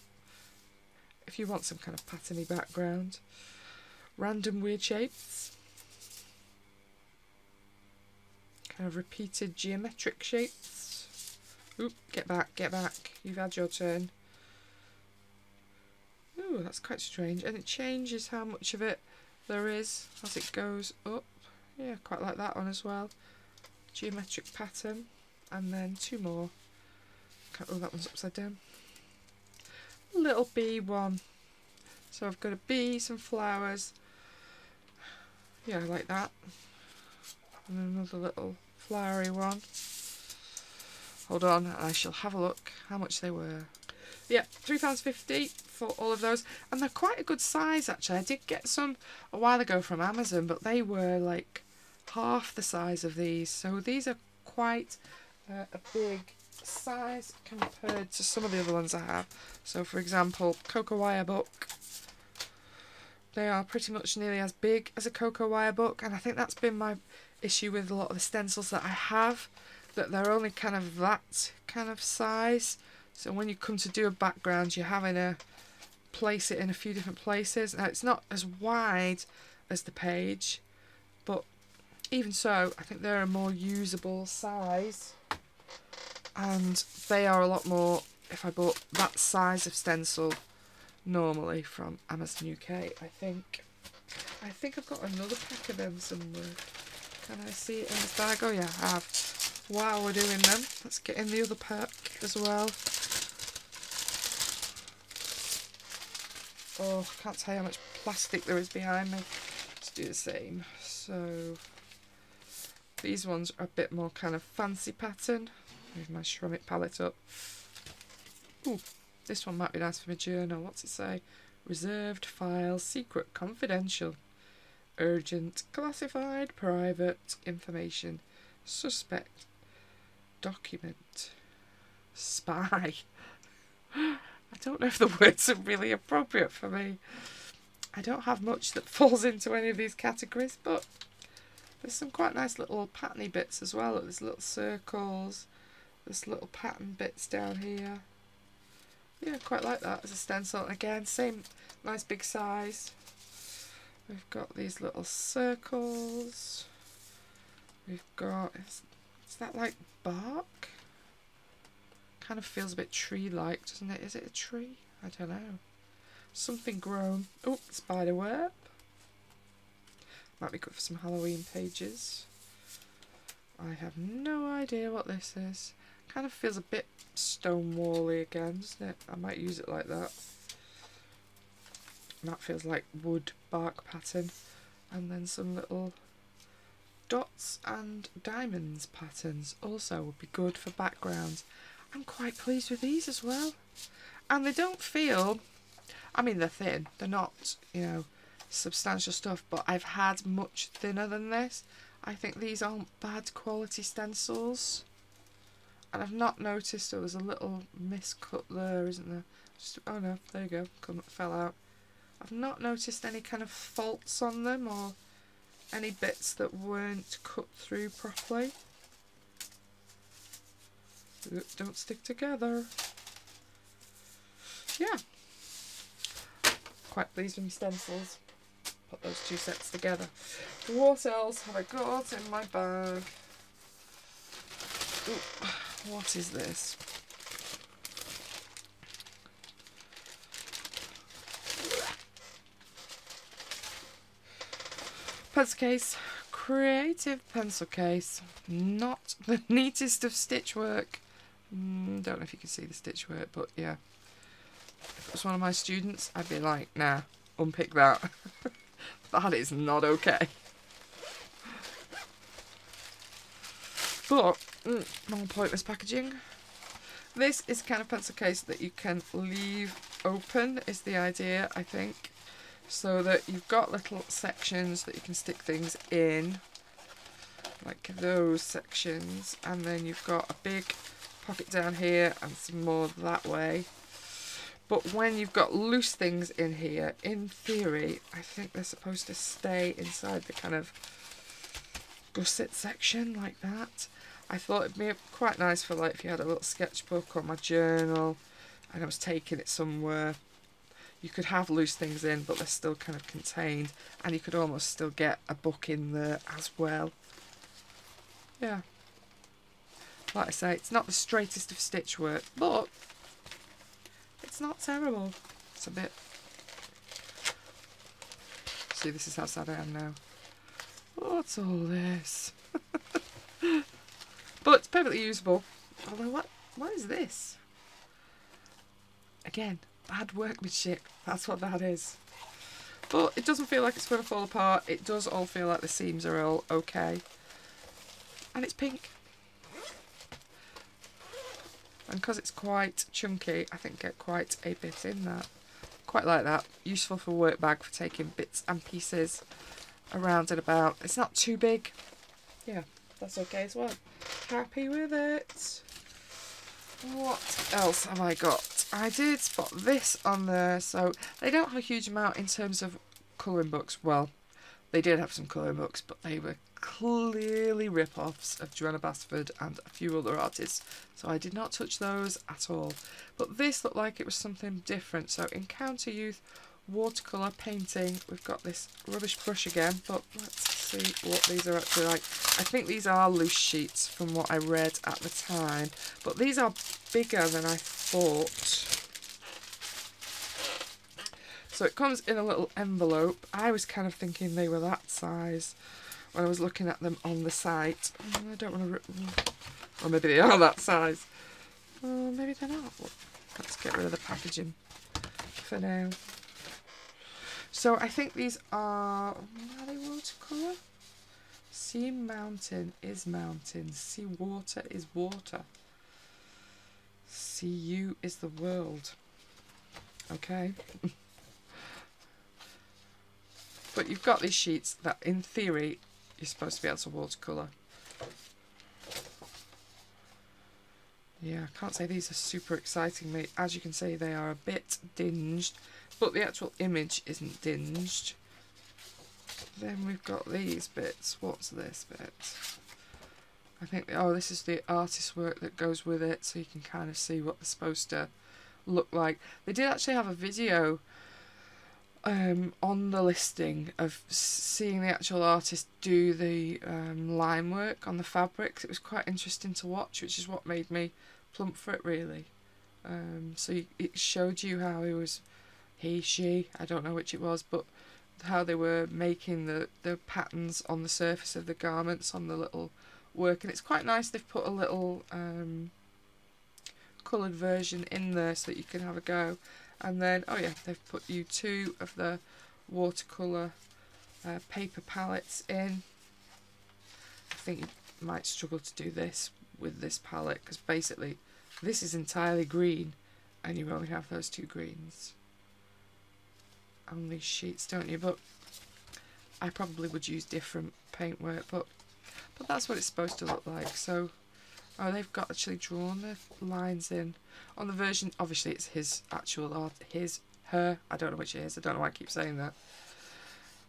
Speaker 1: if you want some kind of patterny background. Random weird shapes. Kind of repeated geometric shapes. Oop, get back, get back. You've had your turn. Ooh, that's quite strange. And it changes how much of it there is as it goes up. Yeah, quite like that one as well. Geometric pattern. And then two more. Oh, that one's upside down little bee one. So I've got a bee, some flowers, yeah, like that, and another little flowery one. Hold on, I shall have a look how much they were. Yeah, £3.50 for all of those. And they're quite a good size, actually. I did get some a while ago from Amazon, but they were like half the size of these. So these are quite uh, a big size compared to some of the other ones I have. So for example, Coco Wyo Book. They are pretty much nearly as big as a Coco Wyo Book and I think that's been my issue with a lot of the stencils that I have that they're only kind of that kind of size. So when you come to do a background, you're having to place it in a few different places. Now it's not as wide as the page, but even so, I think they're a more usable size and they are a lot more if I bought that size of stencil normally from Amazon UK I think I think I've got another pack of them somewhere can I see it in this bag oh yeah I have while we're doing them let's get in the other pack as well oh I can't tell you how much plastic there is behind me let's do the same so these ones are a bit more kind of fancy pattern Move my ceramic palette up. Ooh, this one might be nice for my journal. What's it say? Reserved file, secret, confidential, urgent, classified, private, information, suspect, document, spy. I don't know if the words are really appropriate for me. I don't have much that falls into any of these categories, but there's some quite nice little patterny bits as well. There's little circles, this little pattern bits down here. Yeah, quite like that as a stencil. Again, same nice big size. We've got these little circles. We've got, is, is that like bark? Kind of feels a bit tree-like, doesn't it? Is it a tree? I don't know. Something grown. Oh, spider web. Might be good for some Halloween pages. I have no idea what this is. Kind of feels a bit stonewally again, doesn't it? I might use it like that. And that feels like wood bark pattern. And then some little dots and diamonds patterns also would be good for backgrounds. I'm quite pleased with these as well. And they don't feel, I mean they're thin, they're not, you know, substantial stuff, but I've had much thinner than this. I think these aren't bad quality stencils. And I've not noticed there was a little miscut there, isn't there? Just, oh no, there you go, come, fell out. I've not noticed any kind of faults on them or any bits that weren't cut through properly. don't stick together. Yeah. Quite pleased with my stencils. Put those two sets together. What else have I got in my bag? What is this? Pencil case. Creative pencil case. Not the neatest of stitch work. Mm, don't know if you can see the stitch work, but yeah. If it was one of my students, I'd be like, nah, unpick that. that is not okay. But Mm, pointless packaging. This is kind of pencil case that you can leave open is the idea, I think. So that you've got little sections that you can stick things in, like those sections. And then you've got a big pocket down here and some more that way. But when you've got loose things in here, in theory, I think they're supposed to stay inside the kind of gusset section like that. I thought it'd be quite nice for like if you had a little sketchbook or my journal and I was taking it somewhere. You could have loose things in, but they're still kind of contained, and you could almost still get a book in there as well. Yeah. Like I say, it's not the straightest of stitch work, but it's not terrible. It's a bit... See, this is how sad I am now. What's all this? perfectly usable. Although, what what is this? Again, bad workmanship. That's what that is. But it doesn't feel like it's going to fall apart. It does all feel like the seams are all okay. And it's pink. And because it's quite chunky, I think get quite a bit in that. Quite like that. Useful for work bag for taking bits and pieces around and about. It's not too big. Yeah, that's okay as well happy with it. What else have I got? I did spot this on there, so they don't have a huge amount in terms of colouring books. Well, they did have some colouring books, but they were clearly rip-offs of Johanna Basford and a few other artists, so I did not touch those at all. But this looked like it was something different, so Encounter Youth watercolour painting. We've got this rubbish brush again, but let's see what these are actually like. I think these are loose sheets from what I read at the time, but these are bigger than I thought. So it comes in a little envelope. I was kind of thinking they were that size when I was looking at them on the site. Mm, I don't want to rip them. Mm. Or maybe they are that size. Oh, maybe they're not. Let's get rid of the packaging for now. So I think these are, are they watercolour? Sea mountain is mountain. Sea water is water. See you is the world. Okay. but you've got these sheets that, in theory, you're supposed to be able to watercolour. Yeah, I can't say these are super exciting, mate. As you can see, they are a bit dinged but the actual image isn't dinged. Then we've got these bits. What's this bit? I think, oh, this is the artist work that goes with it, so you can kind of see what they're supposed to look like. They did actually have a video um, on the listing of seeing the actual artist do the um, line work on the fabrics. It was quite interesting to watch, which is what made me plump for it, really. Um, so it showed you how he was he, she, I don't know which it was, but how they were making the, the patterns on the surface of the garments on the little work. And it's quite nice they've put a little um, coloured version in there so that you can have a go. And then, oh yeah, they've put you two of the watercolour uh, paper palettes in. I think you might struggle to do this with this palette because basically this is entirely green and you only have those two greens on these sheets, don't you? But I probably would use different paintwork, but but that's what it's supposed to look like. So, oh, they've got actually drawn the lines in on the version. Obviously, it's his actual art, his, her. I don't know which it is. I don't know why I keep saying that.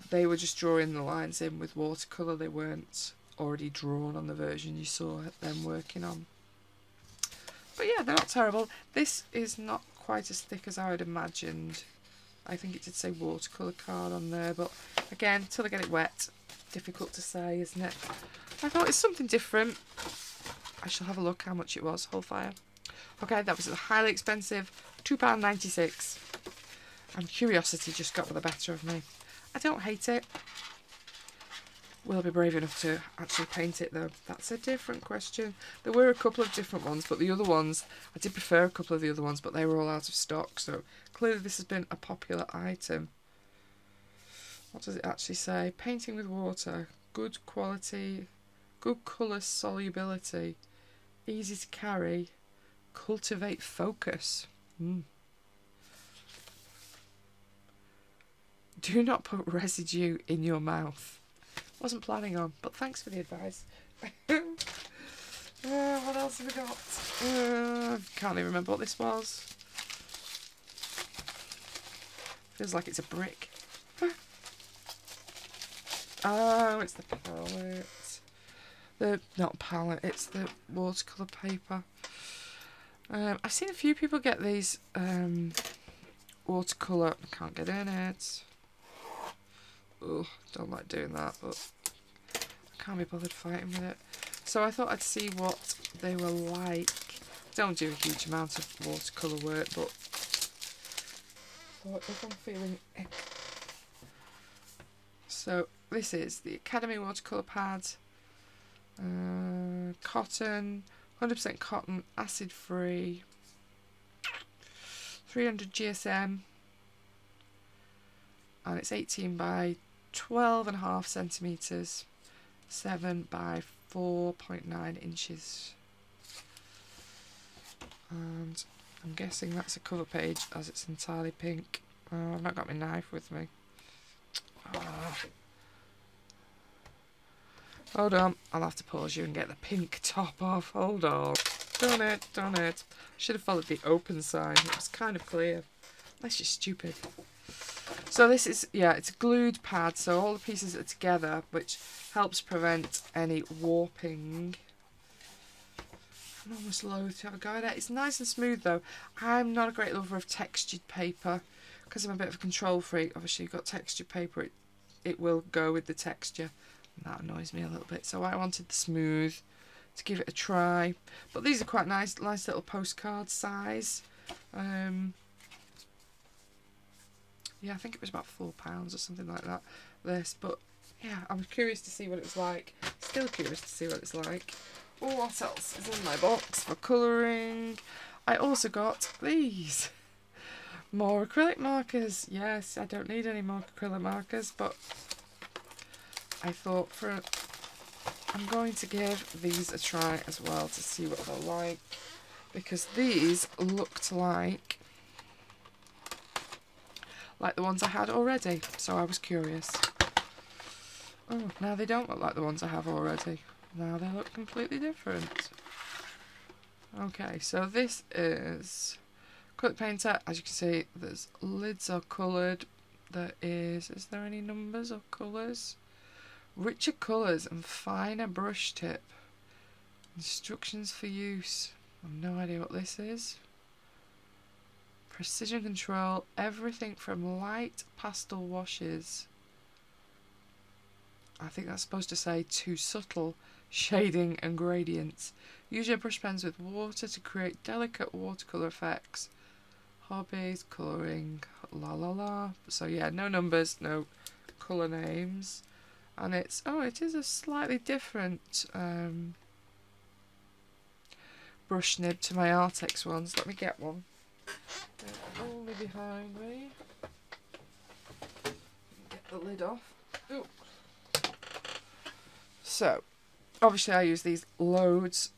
Speaker 1: They were just drawing the lines in with watercolor. They weren't already drawn on the version you saw them working on. But yeah, they're not terrible. This is not quite as thick as I had imagined. I think it did say watercolour card on there, but again, till I get it wet, difficult to say, isn't it? I thought it's something different. I shall have a look how much it was, whole fire. Okay, that was highly expensive, £2.96. And curiosity just got the better of me. I don't hate it. Will I be brave enough to actually paint it though? That's a different question. There were a couple of different ones, but the other ones, I did prefer a couple of the other ones, but they were all out of stock. So clearly this has been a popular item. What does it actually say? Painting with water, good quality, good colour solubility, easy to carry, cultivate focus. Mm. Do not put residue in your mouth. Wasn't planning on, but thanks for the advice. uh, what else have we got? Uh, can't even remember what this was. Feels like it's a brick. oh, it's the palette. The, not palette, it's the watercolour paper. Um, I've seen a few people get these um, watercolour. I can't get in it. Oh, don't like doing that, but can't be bothered fighting with it. So I thought I'd see what they were like. Don't do a huge amount of watercolour work, but so if I'm feeling so this is the Academy watercolour pad, uh, cotton, 100% cotton, acid free, 300 GSM, and it's 18 by 12 and a half centimetres. 7 by 4.9 inches. And I'm guessing that's a cover page as it's entirely pink. Oh, I've not got my knife with me. Oh. Hold on, I'll have to pause you and get the pink top off. Hold on. Done it, done it. Should have followed the open sign. It was kind of clear. That's just stupid. So this is, yeah, it's a glued pad, so all the pieces are together, which Helps prevent any warping. I'm almost loath to have a go at it. It's nice and smooth though. I'm not a great lover of textured paper because I'm a bit of a control freak. Obviously you've got textured paper, it, it will go with the texture. That annoys me a little bit. So I wanted the smooth to give it a try. But these are quite nice, nice little postcard size. Um, yeah, I think it was about £4 or something like that, this. But yeah, I am curious to see what it's like. Still curious to see what it's like. Oh, what else is in my box for colouring? I also got these. More acrylic markers. Yes, I don't need any more acrylic markers, but I thought for... i I'm going to give these a try as well to see what they're like. Because these looked like... Like the ones I had already. So I was curious. Oh, now they don't look like the ones I have already. Now they look completely different. Okay, so this is Quick Painter. As you can see, there's lids are coloured. There is, is there any numbers or colours? Richer colours and finer brush tip. Instructions for use. I've no idea what this is. Precision control, everything from light pastel washes I think that's supposed to say too subtle shading and gradients. Use your brush pens with water to create delicate watercolour effects. Hobbies, colouring, la la la. So yeah, no numbers, no colour names. And it's, oh, it is a slightly different um, brush nib to my Artex ones. Let me get one. They're only behind me. Get the lid off. Ooh. So, obviously I use these loads.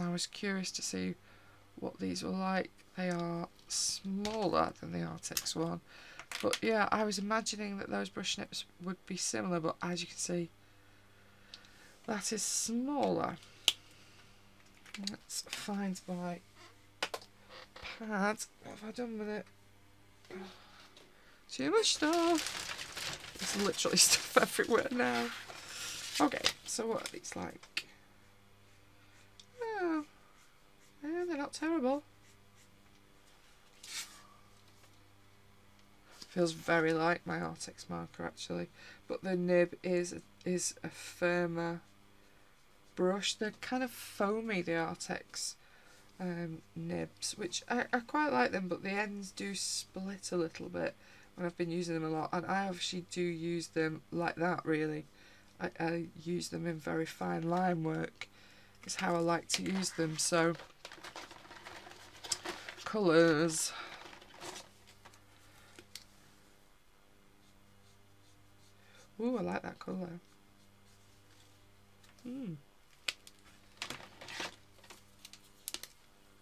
Speaker 1: I was curious to see what these were like. They are smaller than the Artex one. But yeah, I was imagining that those brush nips would be similar, but as you can see, that is smaller. Let's find my pad. What have I done with it? Too much stuff. There's literally stuff everywhere now. Okay, so what are these like? Oh, yeah, they're not terrible. Feels very like my Artex marker actually, but the nib is is a firmer brush. They're kind of foamy, the Artex um, nibs, which I, I quite like them, but the ends do split a little bit when I've been using them a lot, and I actually do use them like that really. I, I use them in very fine line work is how I like to use them so colours Ooh, I like that colour. Hmm.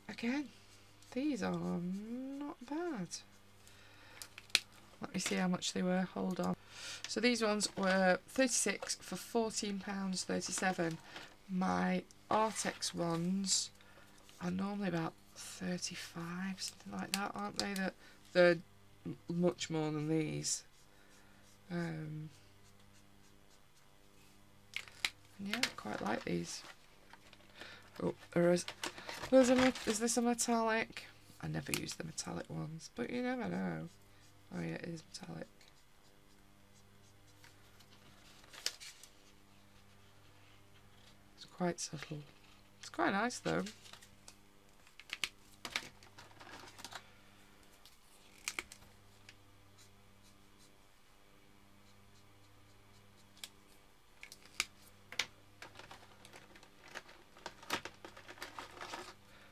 Speaker 1: Again, these are not bad. Let me see how much they were. Hold on. So these ones were 36 for £14.37. My Artex ones are normally about 35 something like that, aren't they? That They're much more than these. Um, yeah, I quite like these. Oh, there is, there's a, is this a metallic? I never use the metallic ones, but you never know. Oh yeah, it is metallic. quite subtle. It's quite nice though.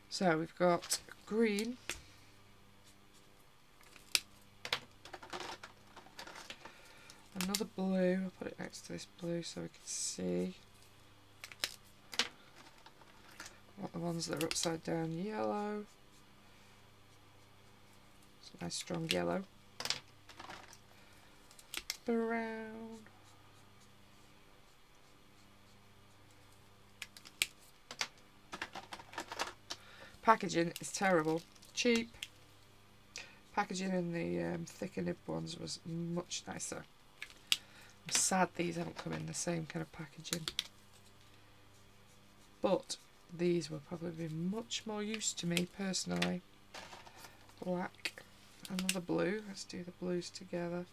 Speaker 1: So we've got green, another blue, I'll put it next to this blue so we can see. The ones that are upside down yellow. It's a nice strong yellow. Brown. Packaging is terrible. Cheap. Packaging in the um, thicker nib ones was much nicer. I'm sad these haven't come in the same kind of packaging. But these will probably be much more use to me personally. Black, another blue. Let's do the blues together.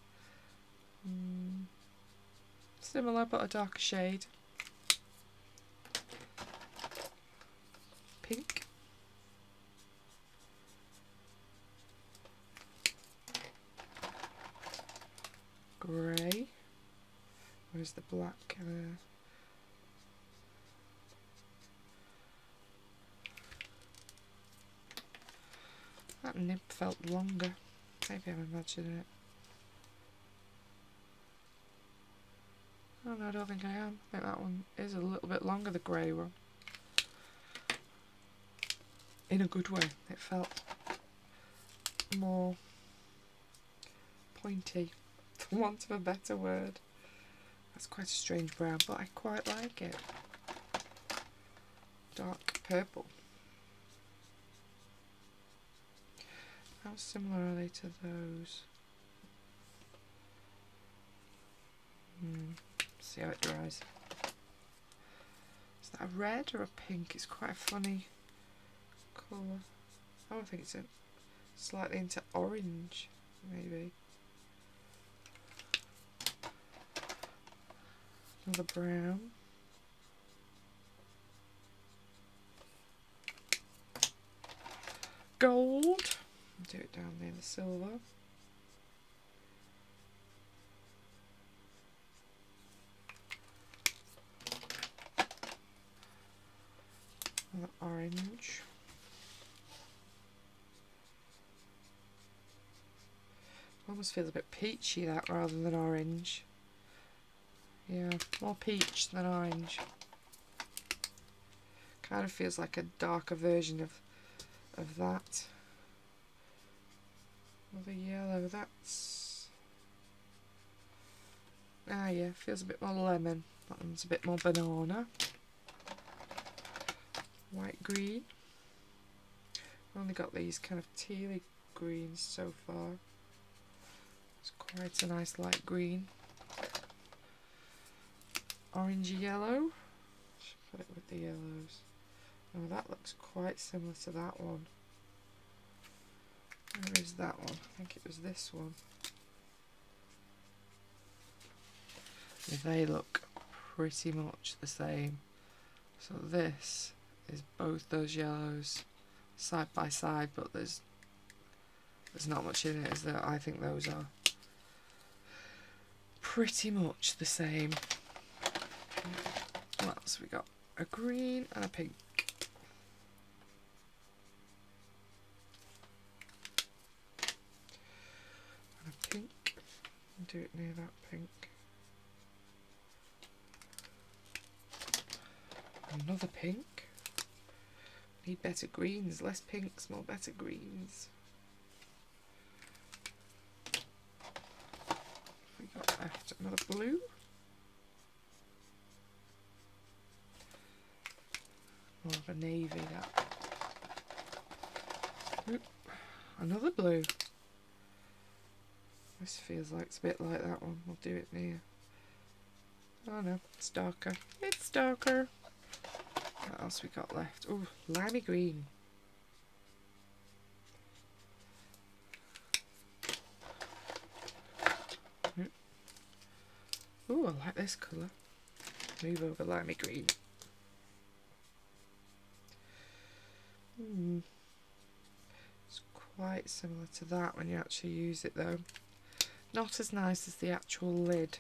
Speaker 1: Mm, similar but a darker shade. Pink. Grey. Where's the black? Uh, that nib felt longer. Maybe I'm imagining it. Oh, no, I don't think I am. I think that one is a little bit longer, the grey one. In a good way. It felt more pointy, for want of a better word. That's quite a strange brown, but I quite like it. Dark purple. How similarly to those? Hmm. See how it dries. Is that a red or a pink? It's quite a funny colour. Oh, I think it's a slightly into orange, maybe. Another brown. down there, the silver. And the orange. Almost feels a bit peachy that rather than orange. Yeah, more peach than orange. Kind of feels like a darker version of of that. The yellow, that's... Ah yeah, feels a bit more lemon. That one's a bit more banana. White green. Only got these kind of tealy greens so far. It's quite a nice light green. Orangey yellow. Should put it with the yellows. Oh, that looks quite similar to that one. Where is that one? I think it was this one. They look pretty much the same. So this is both those yellows side by side, but there's there's not much in it is that I think those are pretty much the same. What else we got? A green and a pink. do it near that pink. Another pink. need better greens, less pinks, more better greens. We got left another blue. More of a navy that. Oop. Another blue. This feels like it's a bit like that one. We'll do it near. Oh no, it's darker. It's darker. What else we got left? Oh, limey green. Oh, I like this colour. Move over limey green. Hmm. It's quite similar to that when you actually use it though not as nice as the actual lid.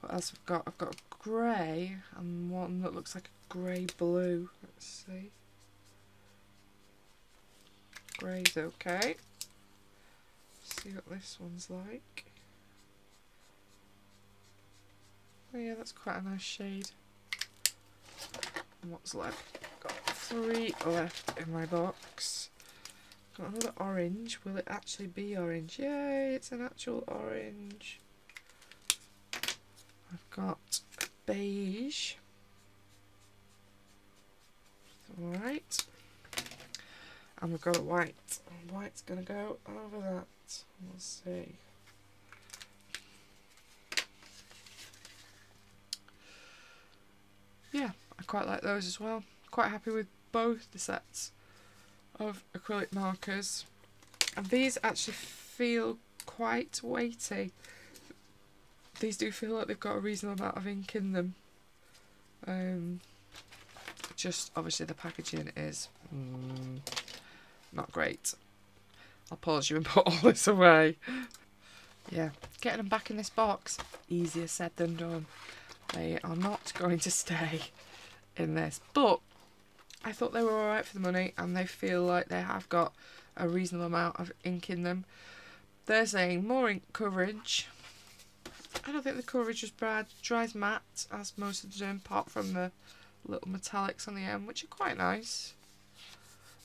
Speaker 1: What else I've got? I've got a grey and one that looks like a grey blue. Let's see. Grey's okay. Let's see what this one's like. Oh yeah, that's quite a nice shade. And what's left? Got three left in my box. Got another orange. Will it actually be orange? Yay, it's an actual orange. I've got beige. Alright. And we've got a white. White's going to go over that. We'll see. Yeah, I quite like those as well. Quite happy with both the sets of acrylic markers. And these actually feel quite weighty. These do feel like they've got a reasonable amount of ink in them. Um, just obviously the packaging is mm, not great. I'll pause you and put all this away. Yeah, getting them back in this box, easier said than done. They are not going to stay in this, but I thought they were alright for the money and they feel like they have got a reasonable amount of ink in them. They're saying more ink coverage. I don't think the coverage is bad. Dries matte, as most of them do, apart from the little metallics on the end, which are quite nice.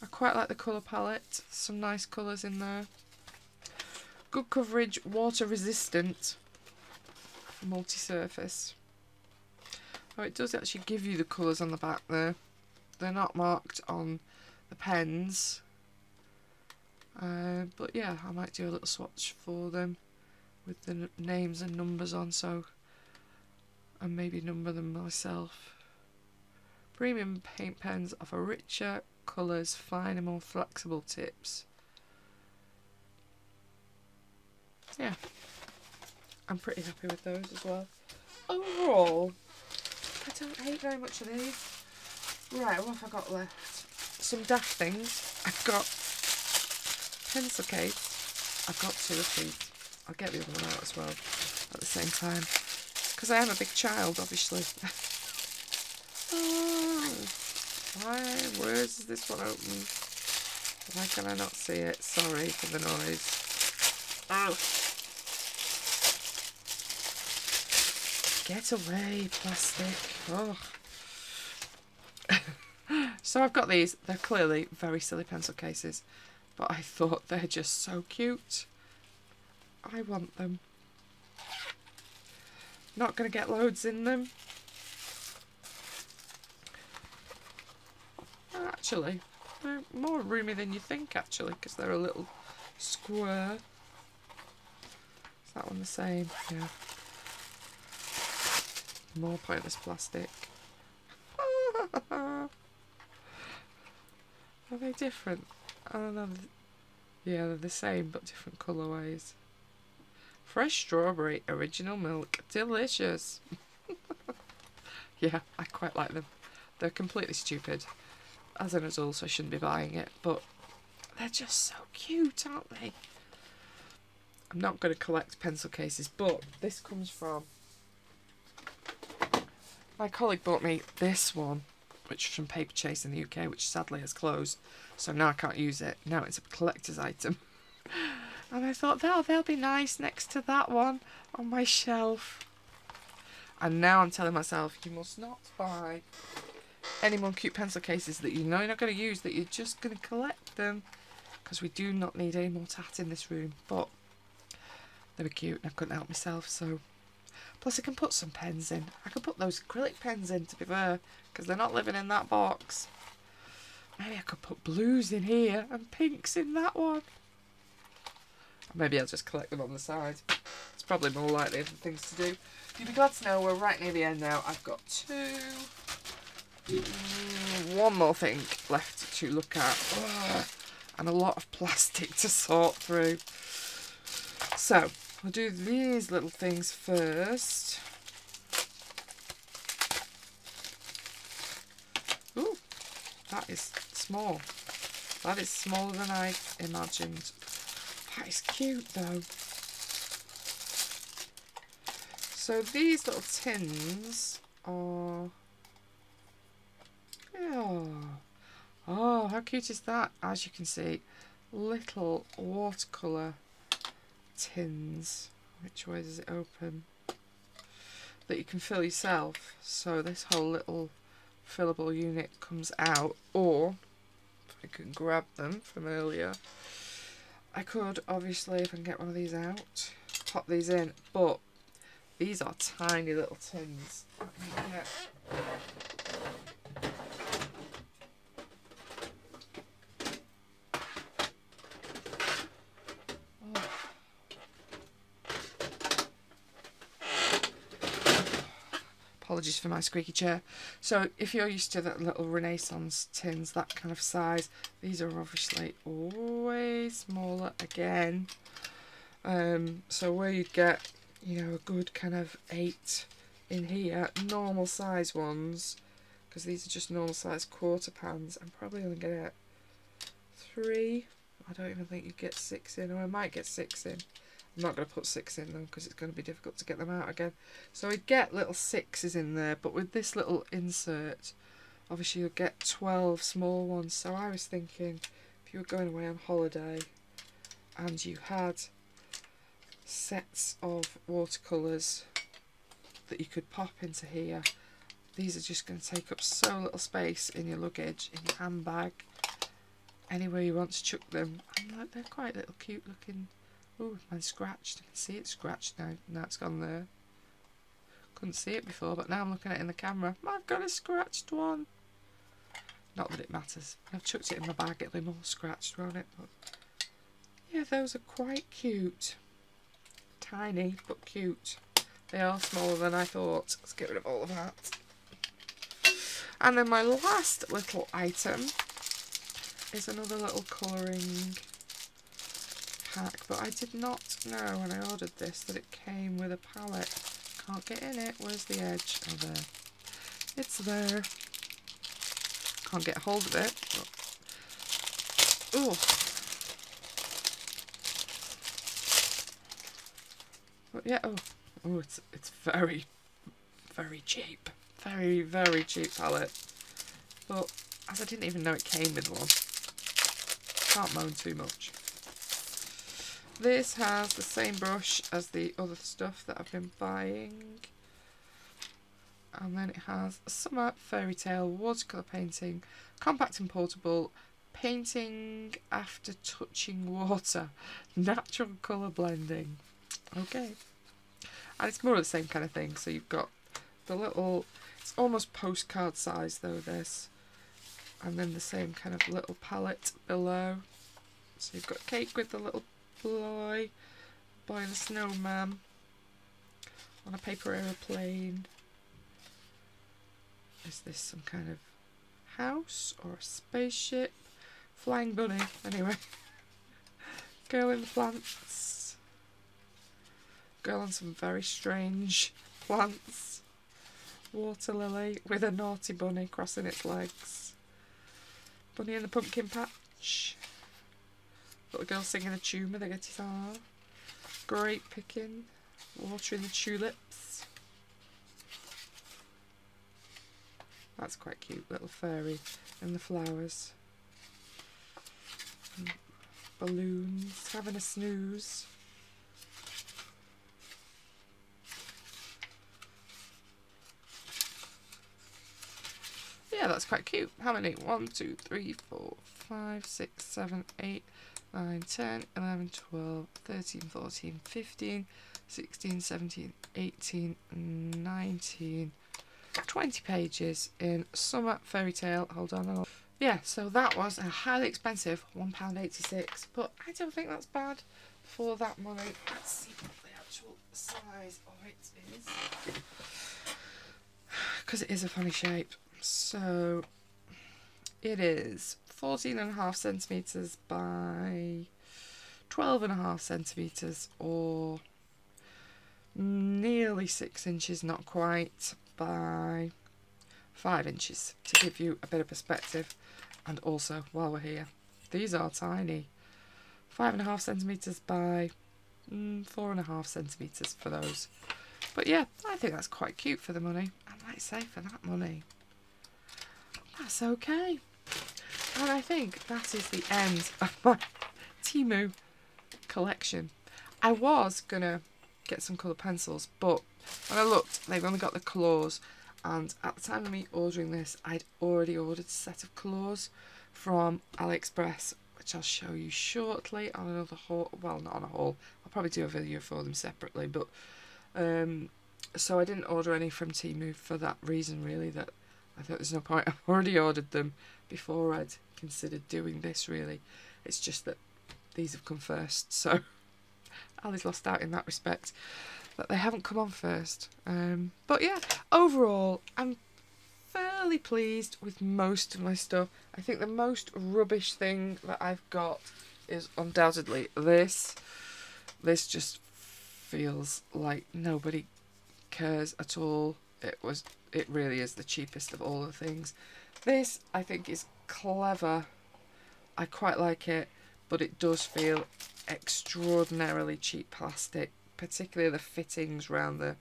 Speaker 1: I quite like the colour palette. Some nice colours in there. Good coverage, water resistant, multi-surface. Oh, it does actually give you the colours on the back there they're not marked on the pens. Uh, but yeah, I might do a little swatch for them with the names and numbers on, so and maybe number them myself. Premium paint pens offer richer colours, finer, more flexible tips. Yeah, I'm pretty happy with those as well. Overall, I don't hate very much of these. Right, what have I got left? Some daft things. I've got pencil case. I've got two of these. I'll get the other one out as well at the same time. Because I am a big child, obviously. oh, why, where is this one open? Why can I not see it? Sorry for the noise. Oh. Get away, plastic. Oh. So I've got these. They're clearly very silly pencil cases, but I thought they're just so cute. I want them. Not going to get loads in them. Actually, they're more roomy than you think, actually, because they're a little square. Is that one the same? Yeah. More pointless plastic. Are they different? I don't know. Yeah, they're the same but different colourways. Fresh strawberry, original milk, delicious. yeah, I quite like them. They're completely stupid. As an adult, I shouldn't be buying it, but they're just so cute, aren't they? I'm not going to collect pencil cases, but this comes from... My colleague bought me this one which from Paperchase in the UK, which sadly has closed, so now I can't use it. Now it's a collector's item. and I thought, oh, that'll, will be nice next to that one on my shelf. And now I'm telling myself, you must not buy any more cute pencil cases that you know you're not going to use, that you're just going to collect them, because we do not need any more tat in this room. But they were cute and I couldn't help myself, so Plus I can put some pens in. I can put those acrylic pens in to be fair, because they're not living in that box. Maybe I could put blues in here and pinks in that one. Maybe I'll just collect them on the side. It's probably more likely for things to do. you would be glad to know we're right near the end now. I've got two, mm, one more thing left to look at. Ugh, and a lot of plastic to sort through. So, We'll do these little things first. Ooh, that is small. That is smaller than I imagined. That is cute though. So these little tins are... Oh, oh how cute is that? As you can see, little watercolour tins, which way does it open, that you can fill yourself. So this whole little fillable unit comes out, or if I can grab them from earlier, I could obviously, if I can get one of these out, pop these in, but these are tiny little tins. get Apologies for my squeaky chair. So if you're used to that little Renaissance tins, that kind of size, these are obviously way smaller again. Um, so where you'd get, you know, a good kind of eight in here, normal size ones, because these are just normal size quarter pans, I'm probably only going to get three. I don't even think you get six in, or I might get six in. I'm not going to put six in them because it's going to be difficult to get them out again. So we get little sixes in there, but with this little insert, obviously you'll get 12 small ones. So I was thinking if you were going away on holiday and you had sets of watercolours that you could pop into here, these are just going to take up so little space in your luggage, in your handbag, anywhere you want to chuck them. And like, they're quite little cute looking Oh, mine scratched. I can see it scratched now. Now it's gone there. Couldn't see it before, but now I'm looking at it in the camera. I've got a scratched one. Not that it matters. I've chucked it in my bag. It'll be more scratched, won't it? But yeah, those are quite cute. Tiny, but cute. They are smaller than I thought. Let's get rid of all of that. And then my last little item is another little colouring pack, but I did not know when I ordered this that it came with a palette. Can't get in it. Where's the edge? Oh, there. It's there. Can't get hold of it. Oh. But yeah, oh, oh, it's it's very, very cheap, very very cheap palette. But as I didn't even know it came with one, can't moan too much. This has the same brush as the other stuff that I've been buying. And then it has Summer Fairy Tale Watercolour Painting, Compact and Portable, Painting After Touching Water, Natural Colour Blending. Okay. And it's more of the same kind of thing. So you've got the little, it's almost postcard size though, this. And then the same kind of little palette below. So you've got cake with the little fly by the snowman on a paper aeroplane. Is this some kind of house or a spaceship? Flying bunny, anyway. Girl in the plants. Girl on some very strange plants. Water lily with a naughty bunny crossing its legs. Bunny in the pumpkin patch. Little a girl singing a tune with a guitar. Grape picking. Watering the tulips. That's quite cute, little fairy and the flowers. Mm, balloons, having a snooze. Yeah, that's quite cute. How many? One, two, three, four, five, six, seven, eight, 9, 10, 11, 12, 13, 14, 15, 16, 17, 18, 19, 20 pages in Summer Fairy Tale. Hold on, Yeah, so that was a highly expensive £1.86, but I don't think that's bad for that money. Let's see what the actual size of it is. Because it is a funny shape. So, it is 14 and a half centimeters by 12 and a half centimeters or nearly six inches, not quite, by five inches to give you a bit of perspective. And also, while we're here, these are tiny. Five and a half centimeters by mm, four and a half centimeters for those. But yeah, I think that's quite cute for the money. I might say for that money, that's okay. And I think that is the end of my Temu collection. I was going to get some colour pencils, but when I looked, they've only got the claws. And at the time of me ordering this, I'd already ordered a set of claws from AliExpress, which I'll show you shortly on another haul. Well, not on a haul. I'll probably do a video for them separately, but um, so I didn't order any from Temu for that reason, really, that I thought there's no point. I've already ordered them before I'd considered doing this really. It's just that these have come first, so Ali's lost out in that respect that they haven't come on first. Um, but yeah, overall, I'm fairly pleased with most of my stuff. I think the most rubbish thing that I've got is undoubtedly this. This just feels like nobody cares at all. It was, it really is the cheapest of all the things. This I think is clever. I quite like it, but it does feel extraordinarily cheap plastic, particularly the fittings around the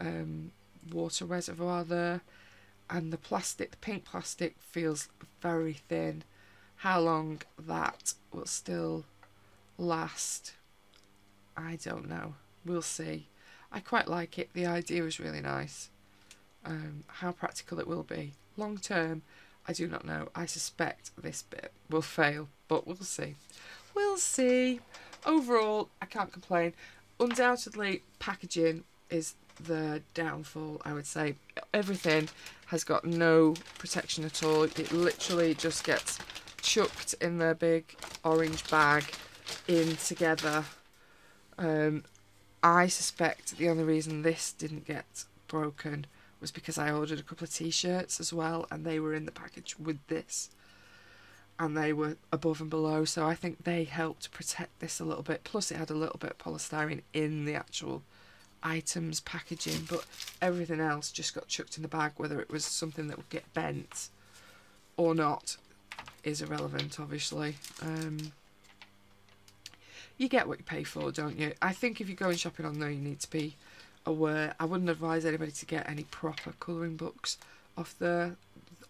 Speaker 1: um, water reservoir there. And the plastic, the pink plastic, feels very thin. How long that will still last, I don't know. We'll see. I quite like it. The idea is really nice. Um, how practical it will be long term I do not know. I suspect this bit will fail, but we'll see. We'll see. Overall, I can't complain. Undoubtedly, packaging is the downfall, I would say. Everything has got no protection at all. It literally just gets chucked in their big orange bag in together. Um, I suspect the only reason this didn't get broken was because I ordered a couple of t-shirts as well and they were in the package with this and they were above and below so I think they helped protect this a little bit plus it had a little bit of polystyrene in the actual items packaging but everything else just got chucked in the bag whether it was something that would get bent or not is irrelevant obviously um, you get what you pay for don't you I think if you're going shopping online you need to be aware. I wouldn't advise anybody to get any proper colouring books off there.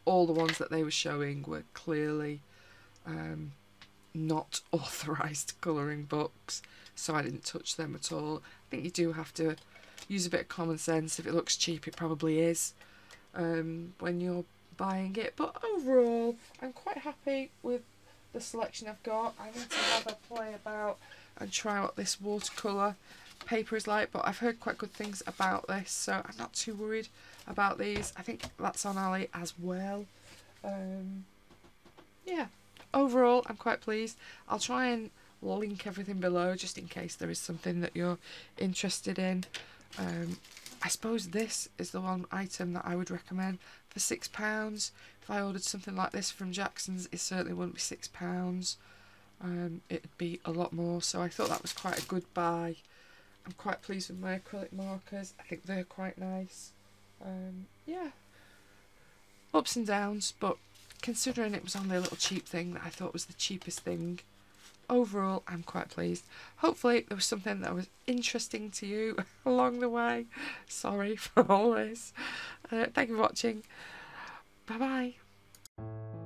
Speaker 1: All the ones that they were showing were clearly um, not authorised colouring books, so I didn't touch them at all. I think you do have to use a bit of common sense. If it looks cheap, it probably is um, when you're buying it. But overall, I'm quite happy with the selection I've got. I'm going to have a play about and try out this watercolour paper is like, but I've heard quite good things about this, so I'm not too worried about these. I think that's on Ali as well. Um, yeah, overall, I'm quite pleased. I'll try and link everything below just in case there is something that you're interested in. Um, I suppose this is the one item that I would recommend for £6. If I ordered something like this from Jackson's, it certainly wouldn't be £6. Um, it'd be a lot more, so I thought that was quite a good buy. I'm quite pleased with my acrylic markers. I think they're quite nice. Um, yeah. Ups and downs, but considering it was only a little cheap thing that I thought was the cheapest thing, overall I'm quite pleased. Hopefully there was something that was interesting to you along the way. Sorry for all this. Uh, thank you for watching. Bye-bye.